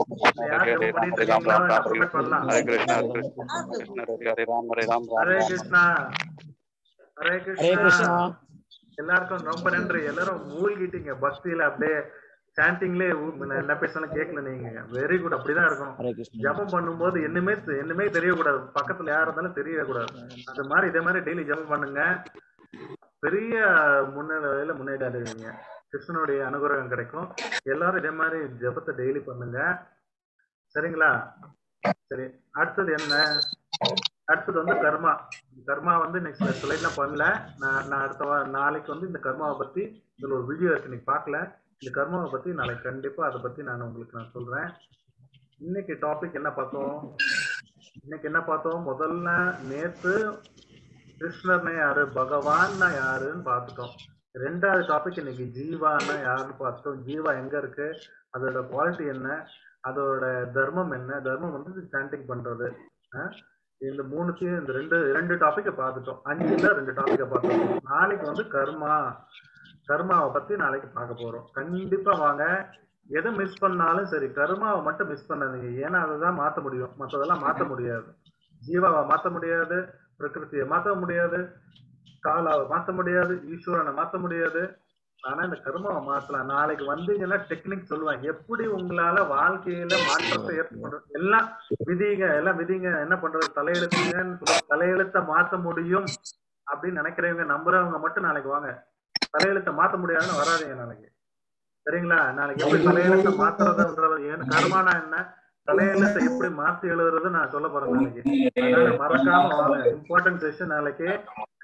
Hare Krishna Krishna Hare Ram Hare Ram Hare Krishna Hare Krishna எல்லாருக்கும் ரொம்ப நன்றி எல்லாரும் மூழ்கிட்டீங்க பக்தியில அப்படியே சாண்டிங்லே என்ன பேசணும் கேட்கல நீங்க. வெரி குட் அப்படிதான் கிருஷ்ணா ஜபம் பண்ணும்போது என்னமே என்னமே தெரியக்கூடாது. பக்கத்துல யார் இருந்தாலும் தெரியக்கூடாது. அது மாதிரி இதே மாதிரி டெய்லி ஜபம் பண்ணுங்க. பெரிய முன்னிலையில முன்னேறி அடைவீங்க கிருஷ்ணனுடைய அனுகிரகம் கிடைக்கும். எல்லாரும் இதே மாதிரி ஜபத்தை டெய்லி பண்ணுங்க. சரிங்களா? சரி. அடுத்தது என்ன? அடுத்தது வந்து கர்மா. கர்மா வந்து நெக்ஸ்ட் ஸ்லைட்லாம் பண்ணல. நான் நான் அடுத்த நாளைக்கு வந்து இந்த கர்மாவை பத்தி இதுல ஒரு வீடியோ இருக்கு. நீங்க பார்க்கல. இந்த கர்மாவை பத்தி நாளைக்கு கண்டிப்பா அதை பத்தி நான் உங்களுக்கு நான் சொல்றேன். இன்னைக்கு டாபிக் என்ன பார்த்தோம்? இன்னைக்கு என்ன பார்த்தோம்? முதல்ல நேத்து கிருஷ்ணர்னா யாரு? பகவான்னா யாருன்னு பார்த்துட்டோம். ரெண்டாவது டாபிக் இன்னைக்கு ஜீவான்னா யாருன்னு பார்த்துட்டோம். ஜீவா எங்க இருக்கு? அதோட குவாலிட்டி என்ன? அதோட தர்மம் என்ன? தர்மம் வந்து சாண்டிங் பண்றது. இந்த மூணுத்தையும் இந்த ரெண்டு ரெண்டு டாபிக்கை பார்த்துட்டோம். அஞ்சுல ரெண்டு டாபிக்கை பார்த்துட்டோம். நாளைக்கு வந்து கர்மா. கர்மாவை பத்தி நாளைக்கு பார்க்க போறோம். கண்டிப்பா வாங்க. எதை மிஸ் பண்ணாலும் சரி கர்மாவை மட்டும் மிஸ் பண்ணாதீங்க. ஏன்னா அதுதான் மாத்த முடியும். மற்றதெல்லாம் மாத்த முடியாது. ஜீவாவை மாத்த முடியாது. பிரகிருத்தியை மாத்த முடியாது. காலாவை மாத்த முடியாது. ஈஸ்வரனை மாத்த முடியாது. ஆனா இந்த கர்மாவை மாத்தலாம். நாளைக்கு வந்தீங்கன்னா டெக்னிக் சொல்லுவாங்க. எப்படி உங்களால வாழ்க்கையில மாற்றத்தை ஏற்படுறது எல்லாம் விதிங்க எல்லாம் விதிங்க. என்ன பண்றது? தலையெழுத்துங்கன்னு சொல்ல தலையெழுத்த மாத்த முடியும் அப்படின்னு நினைக்கிறவங்க நம்புறவங்க மட்டும் நாளைக்கு வாங்க. தலையெழுத்த மாத்த முடியாதுன்னு வராதீங்க நாளைக்கு. சரிங்களா? நாளைக்கு எப்படி தலையெழுத்த மாத்துறதுன்றது ஏன் கர்மானா என்ன? தலையெழுத்தை எப்படி மாத்தி எழுதுறது நான் சொல்ல போறேன் நாளைக்கு. அதனால மறக்காம வாங்க. இம்பார்ட்டன்ட் செஷன் நாளைக்கு.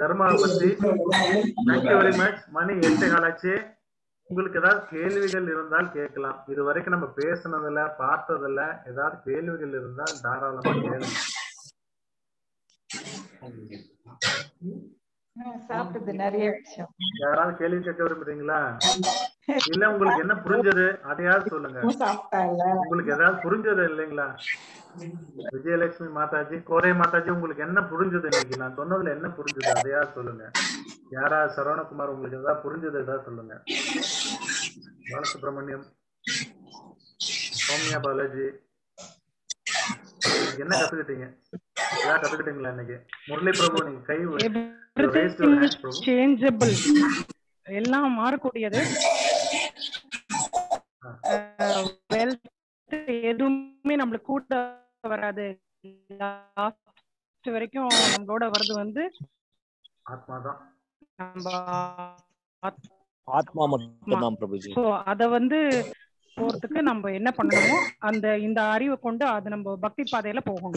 கர்மாவை பத்தி. தேங்க்யூ வெரி மச் மணி எட்டு காலாச்சு. உங்களுக்கு ஏதாவது கேள்விகள் இருந்தால் கேட்கலாம். இது வரைக்கும் நம்ம பேசுனதுல பார்த்ததுல ஏதாவது கேள்விகள் இருந்தால் தாராளமா கேளுங்க. சாப்பிட்டது நிறைய விஷயம். யாராவது கேள்வி கேட்க விரும்புறீங்களா இல்ல உங்களுக்கு என்ன புரிஞ்சது? அதையாவது சொல்லுங்க. உங்களுக்கு ஏதாவது புரிஞ்சது இல்லைங்களா? விஜயலட்சுமி மாதாஜி கோரை மாதாஜி உங்களுக்கு என்ன புரிஞ்சது இன்னைக்கு? நான் சொன்னதுல என்ன புரிஞ்சது? அதையாவது சொல்லுங்க. யாராவது சரவணகுமார் உங்களுக்கு ஏதாவது புரிஞ்சது ஏதாவது சொல்லுங்க. பாலசுப்ரமணியம் சௌமியா பாலாஜி என்ன கத்துக்கிட்டீங்க? ஏதாவது கத்துக்கிட்டீங்களா இன்னைக்கு? முரளி பிரபு நீங்க கை raised your hand, Prabhu. Changeable எல்லாம் மாறக்கூடியது. வெல்த் எதுவுமே நம்மளுக்கு கூட வராது. லாஸ்ட் வரைக்கும் நம்மளோட வர்றது வந்து ஆத்மாதான். நம்ம ஆத்மா மட்டும்தான் பிரபுஜி. ஸோ அத வந்து போறதுக்கு நம்ம என்ன பண்ணணுமோ அந்த இந்த அறிவை கொண்டு அது நம்ம பக்தி பாதையில போகணும்.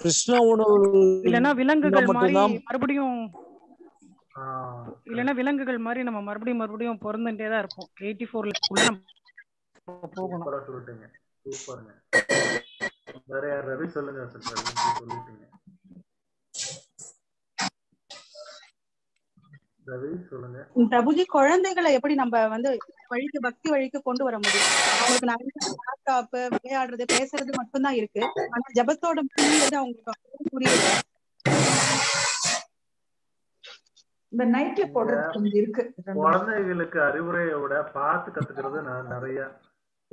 கிருஷ்ண உணவு இல்லைன்னா விலங்குகள் மாதிரி மறுபடியும் ஆஹ் இல்லைன்னா விலங்குகள் மாதிரி நம்ம மறுபடியும் மறுபடியும் பிறந்துட்டே தான் இருப்போம். எயிட்டி ஃபோர்ல நம்ம போகணும். சூப்பரா சொல்லிட்டீங்க. சூப்பருங்க. வேற யார் ரவி சொல்லுங்க சொல்லிட்டீங்க ரவி சொல்லுங்க பிரபுஜி குழந்தைகளை எப்படி நம்ம வந்து வழிக்கு பக்தி வழிக்கு கொண்டு வர முடியும்? அவங்களுக்கு நிறைய லேப்டாப் விளையாடுறது பேசுறது மட்டும்தான் இருக்கு. ஆனா ஜபத்தோட புரியுது அவங்களுக்கு புரியல. இந்த நைட்ல போடுறது இருக்கு. குழந்தைகளுக்கு அறிவுரையை விட பார்த்து கத்துக்கிறது நான் நிறைய.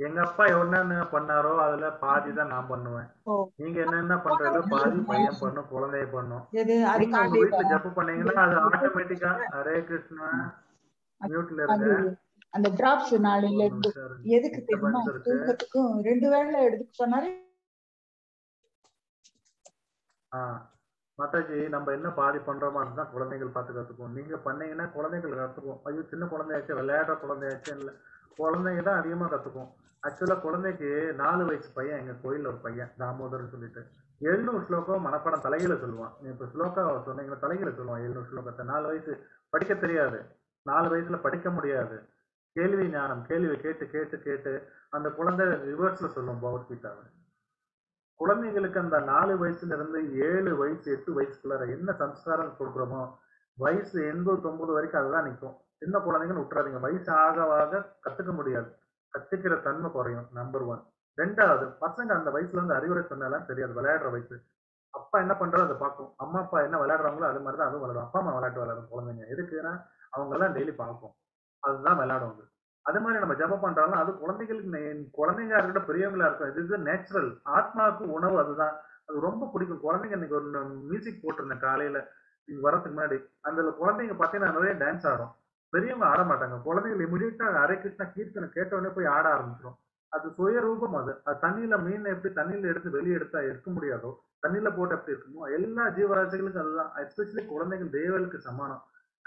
எங்க அப்பா என்னென்ன பண்ணாரோ அதுல பாதி தான் நான் பண்ணுவேன். நீங்க என்னென்ன பண்றீங்களோ பாதி பையன் பண்ணும் குழந்தைய பண்ணும். நீங்க உங்க வீட்டுல ஜப்பு பண்ணீங்கன்னா அது ஆட்டோமேட்டிக்கா ஹரே கிருஷ்ணா மியூட்ல இருங்க. அந்த டிராப்ஸ் நாளையில இருந்து. எதுக்கு தெரியுமா? தூக்கத்துக்கும் ரெண்டு வேளை எடுக்க சொன்னாரு மாதாஜி நம்ம என்ன பாதி பண்றோமோ அதுதான் குழந்தைகள் பார்த்து கத்துக்கும் நீங்க பண்ணீங்கன்னா குழந்தைகள் கத்துக்கும். ஐயோ சின்ன குழந்தையாச்சும் விளையாடுற குழந்தையாச்சும் இல்ல. குழந்தைங்க தான் அதிகமா கத்துக்கும். ஆக்சுவலா குழந்தைக்கு நாலு வயசு பையன் எங்க கோயில்ல ஒரு பையன் தாமோதர்னு சொல்லிட்டு. எழுநூறு ஸ்லோகம் மனப்படம் தலையில சொல்லுவான். இப்ப ஸ்லோகா சொன்னீங்கன்னா தலையில சொல்லுவான் எழுநூறு ஸ்லோகத்தை. நாலு வயசு படிக்க தெரியாது. நாலு வயசுல படிக்க முடியாது. கேள்வி ஞானம் கேள்வி கேட்டு கேட்டு கேட்டு அந்த குழந்தை ரிவர்ஸ்ல சொல்லும் பகவத்கீதாவை. குழந்தைகளுக்கு அந்த நாலு வயசுல இருந்து ஏழு வயசு எட்டு வயசுக்குள்ளார என்ன சம்ஸ்காரம் கொடுக்குறோமோ வயசு எண்பது தொண்ணூறு வரைக்கும் அதுதான் நிற்கும் சின்ன குழந்தைங்கன்னு விட்டுறாதீங்க வயசு ஆக ஆக கத்துக்க முடியாது. கத்துக்கிற தன்மை குறையும் நம்பர் ஒன் ரெண்டாவது பசங்க அந்த வயசுல இருந்து அறிவுரை சொன்னாலும் தெரியாது விளையாடுற வயசு. அப்பா என்ன பண்றோ அதை பார்க்கும். அம்மா அப்பா என்ன விளையாடுறாங்களோ அது மாதிரி தான் அதுவும் விளையாடும். அப்பா அம்மா விளையாட்டு விளையாடும் குழந்தைங்க. எதுக்குன்னா அவங்க எல்லாம் டெய்லி பார்க்கும். அதுதான் விளையாடும் அது. மாதிரி நம்ம ஜபம் பண்றாலும் அது குழந்தைகளுக்கு குழந்தைங்க இருக்கட்டும் பெரியவங்களா இருக்கும். இது இஸ் நேச்சுரல் ஆத்மாவுக்கு உணவு அதுதான். அது ரொம்ப பிடிக்கும். குழந்தைங்க இன்னைக்கு ஒரு மியூசிக் போட்டிருந்தேன் காலையில. இங்க வரதுக்கு முன்னாடி. அந்த குழந்தைங்க பார்த்தீங்கன்னா நிறைய டான்ஸ் ஆடும். பெரியவங்க ஆட மாட்டாங்க. குழந்தைகள் இமிடியட்டா ஹரே கிருஷ்ணா கீர்த்தனை கேட்ட போய் ஆட ஆரம்பிச்சிடும் அது சுயரூபம் அது. அது தண்ணியில மீன் எப்படி தண்ணியில எடுத்து வெளியே எடுத்தா இருக்க முடியாதோ தண்ணியில போட்டு எப்படி இருக்குமோ எல்லா ஜீவராசிகளுக்கும் அதுதான். எஸ்பெஷலி குழந்தைகள் தேவர்களுக்கு சமானம்.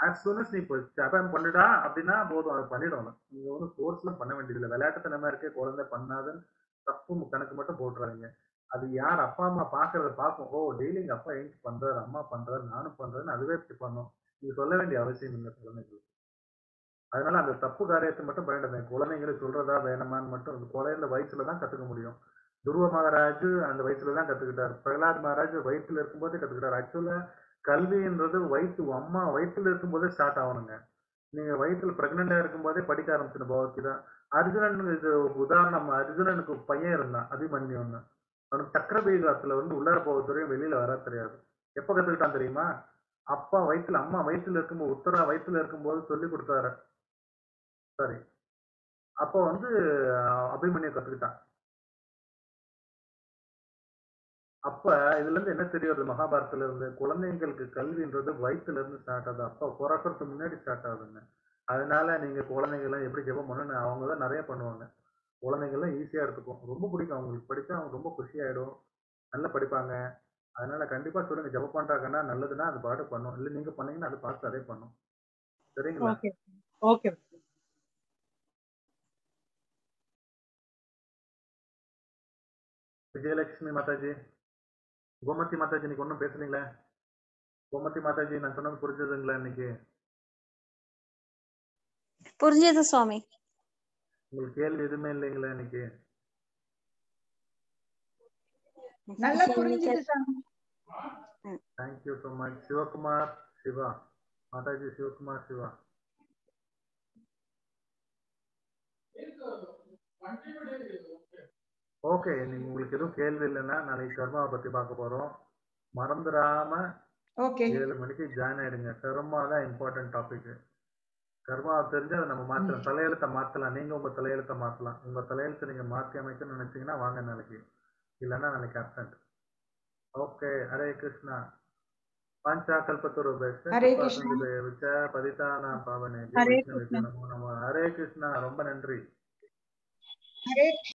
ஆஸ் சூன் அஸ் நீ இப்போ ஜபம் பண்ணிடா அப்படின்னா போதும் அதை பண்ணிடும் நீங்க வந்து ஃபோர்ஸ்லாம் பண்ண வேண்டியதில்லை. விளையாட்டுத்தனமா இருக்கே குழந்தை பண்ணாதுன்னு தப்பு கணக்கு மட்டும் போட்டுறாங்க அது யார் அப்பா அம்மா பாக்குறத பார்க்கும். ஓ டெய்லி எங்க அப்பா எங்க பண்றாரு அம்மா பண்றாரு நானும் பண்றேன்னு அதுவே இப்படி பண்ணும். நீங்க சொல்ல வேண்டிய அவசியம் இல்லை குழந்தைகளுக்கு. அதனால அந்த தப்பு காரியத்தை மட்டும் பண்ணிடுங்க குழந்தைங்களுக்கு சொல்றதா வேணாமான்னு மட்டும் அந்த குழந்தை வயசுல தான் கத்துக்க முடியும். துருவ மகாராஜ் அந்த வயசுல தான் கத்துக்கிட்டார். பிரகலாத் மகாராஜ் வயிற்றுல இருக்கும்போதே கத்துக்கிட்டார். ஆக்சுவலா கல்வின்றது வயிற்று அம்மா வயிற்றுல இருக்கும்போதே ஸ்டார்ட் ஆகணுங்க. நீங்க வயிற்றுல பிரெக்னெண்டா இருக்கும்போதே படிக்க ஆரம்பிச்சின பகவத்கீதா. அர்ஜுனன் இது உதாரணம். அர்ஜுனனுக்கு பையன் இருந்தான் அபிமன்யுன்னு அவனுக்கு சக்கரபீகத்துல வந்து உள்ளார போக தெரியும் வெளியில வர தெரியாது. எப்ப கத்துக்கிட்டான் தெரியுமா? அப்பா வயிற்றுல அம்மா வயிற்றுல இருக்கும்போது உத்தரா வயிற்றுல இருக்கும்போது சொல்லி கொடுத்தாரு. சரி. அப்போ வந்து அபிமன்யு கத்துக்கிட்டான். அப்ப இதுல இருந்து என்ன தெரிய வருது மகாபாரதத்துல இருந்து குழந்தைங்களுக்கு கல்வின்றது வயிற்றுல இருந்து ஸ்டார்ட் ஆகுது. அப்ப பிறக்கறதுக்கு முன்னாடி ஸ்டார்ட் ஆகுதுங்க. அதனால நீங்க குழந்தைங்க எல்லாம் எப்படி ஜெபம் பண்ணணும் அவங்க தான் நிறைய பண்ணுவாங்க. குழந்தைங்க எல்லாம் ஈஸியா இருக்கும் ரொம்ப பிடிக்கும். அவங்களுக்கு படிச்சா அவங்க ரொம்ப குஷி ஆயிடும். நல்லா படிப்பாங்க. அதனால கண்டிப்பா சொல்லுங்க. ஜெபம் பண்றாங்கன்னா நல்லதுன்னா அது பாட்டு பண்ணும். இல்ல நீங்க பண்ணீங்கன்னா அது பார்த்து அதே பண்ணும். சரிங்களா? ஓகே. விஜயலட்சுமி மாதாஜி கோமதி மாதாஜி இன்னைக்கு ஒன்றும் பேசுறீங்களா கோமதி மாதாஜி நான் சொன்னது புரிஞ்சதுங்களா இன்னைக்கு? புரிஞ்சது சுவாமி. உங்களுக்கு கேள்வி எதுவுமே இல்லைங்களா இன்னைக்கு? நல்லா புரிஞ்சுது thank you so much Sivakumar Siva. Mataji Sivakumar Siva. Okay நீங்க உங்களுக்கு எதுவும் கேள்வி இல்லைன்னா நாளைக்கு கர்மாவை பத்தி பார்க்க போறோம். மறந்துடாம ஓகே ஏழு மணிக்கு ஜாயின் ஆயிடுங்க. கர்மா தான் இம்பார்ட்டன்ட் டாபிக் கர்மாவை தெரிஞ்சு அதை நம்ம மாத்தலாம். தலையெழுத்தை மாத்தலாம். நீங்க உங்க தலையெழுத்தை மாத்தலாம். உங்க தலையெழுத்தை நீங்க மாத்தி அமைக்கணும்னு நினைச்சீங்கன்னா வாங்க நாளைக்கு. இல்லைன்னா நாளைக்கு absent. ஓகே ஹரே கிருஷ்ணா. பாஞ்சா ரொம்ப நன்றி.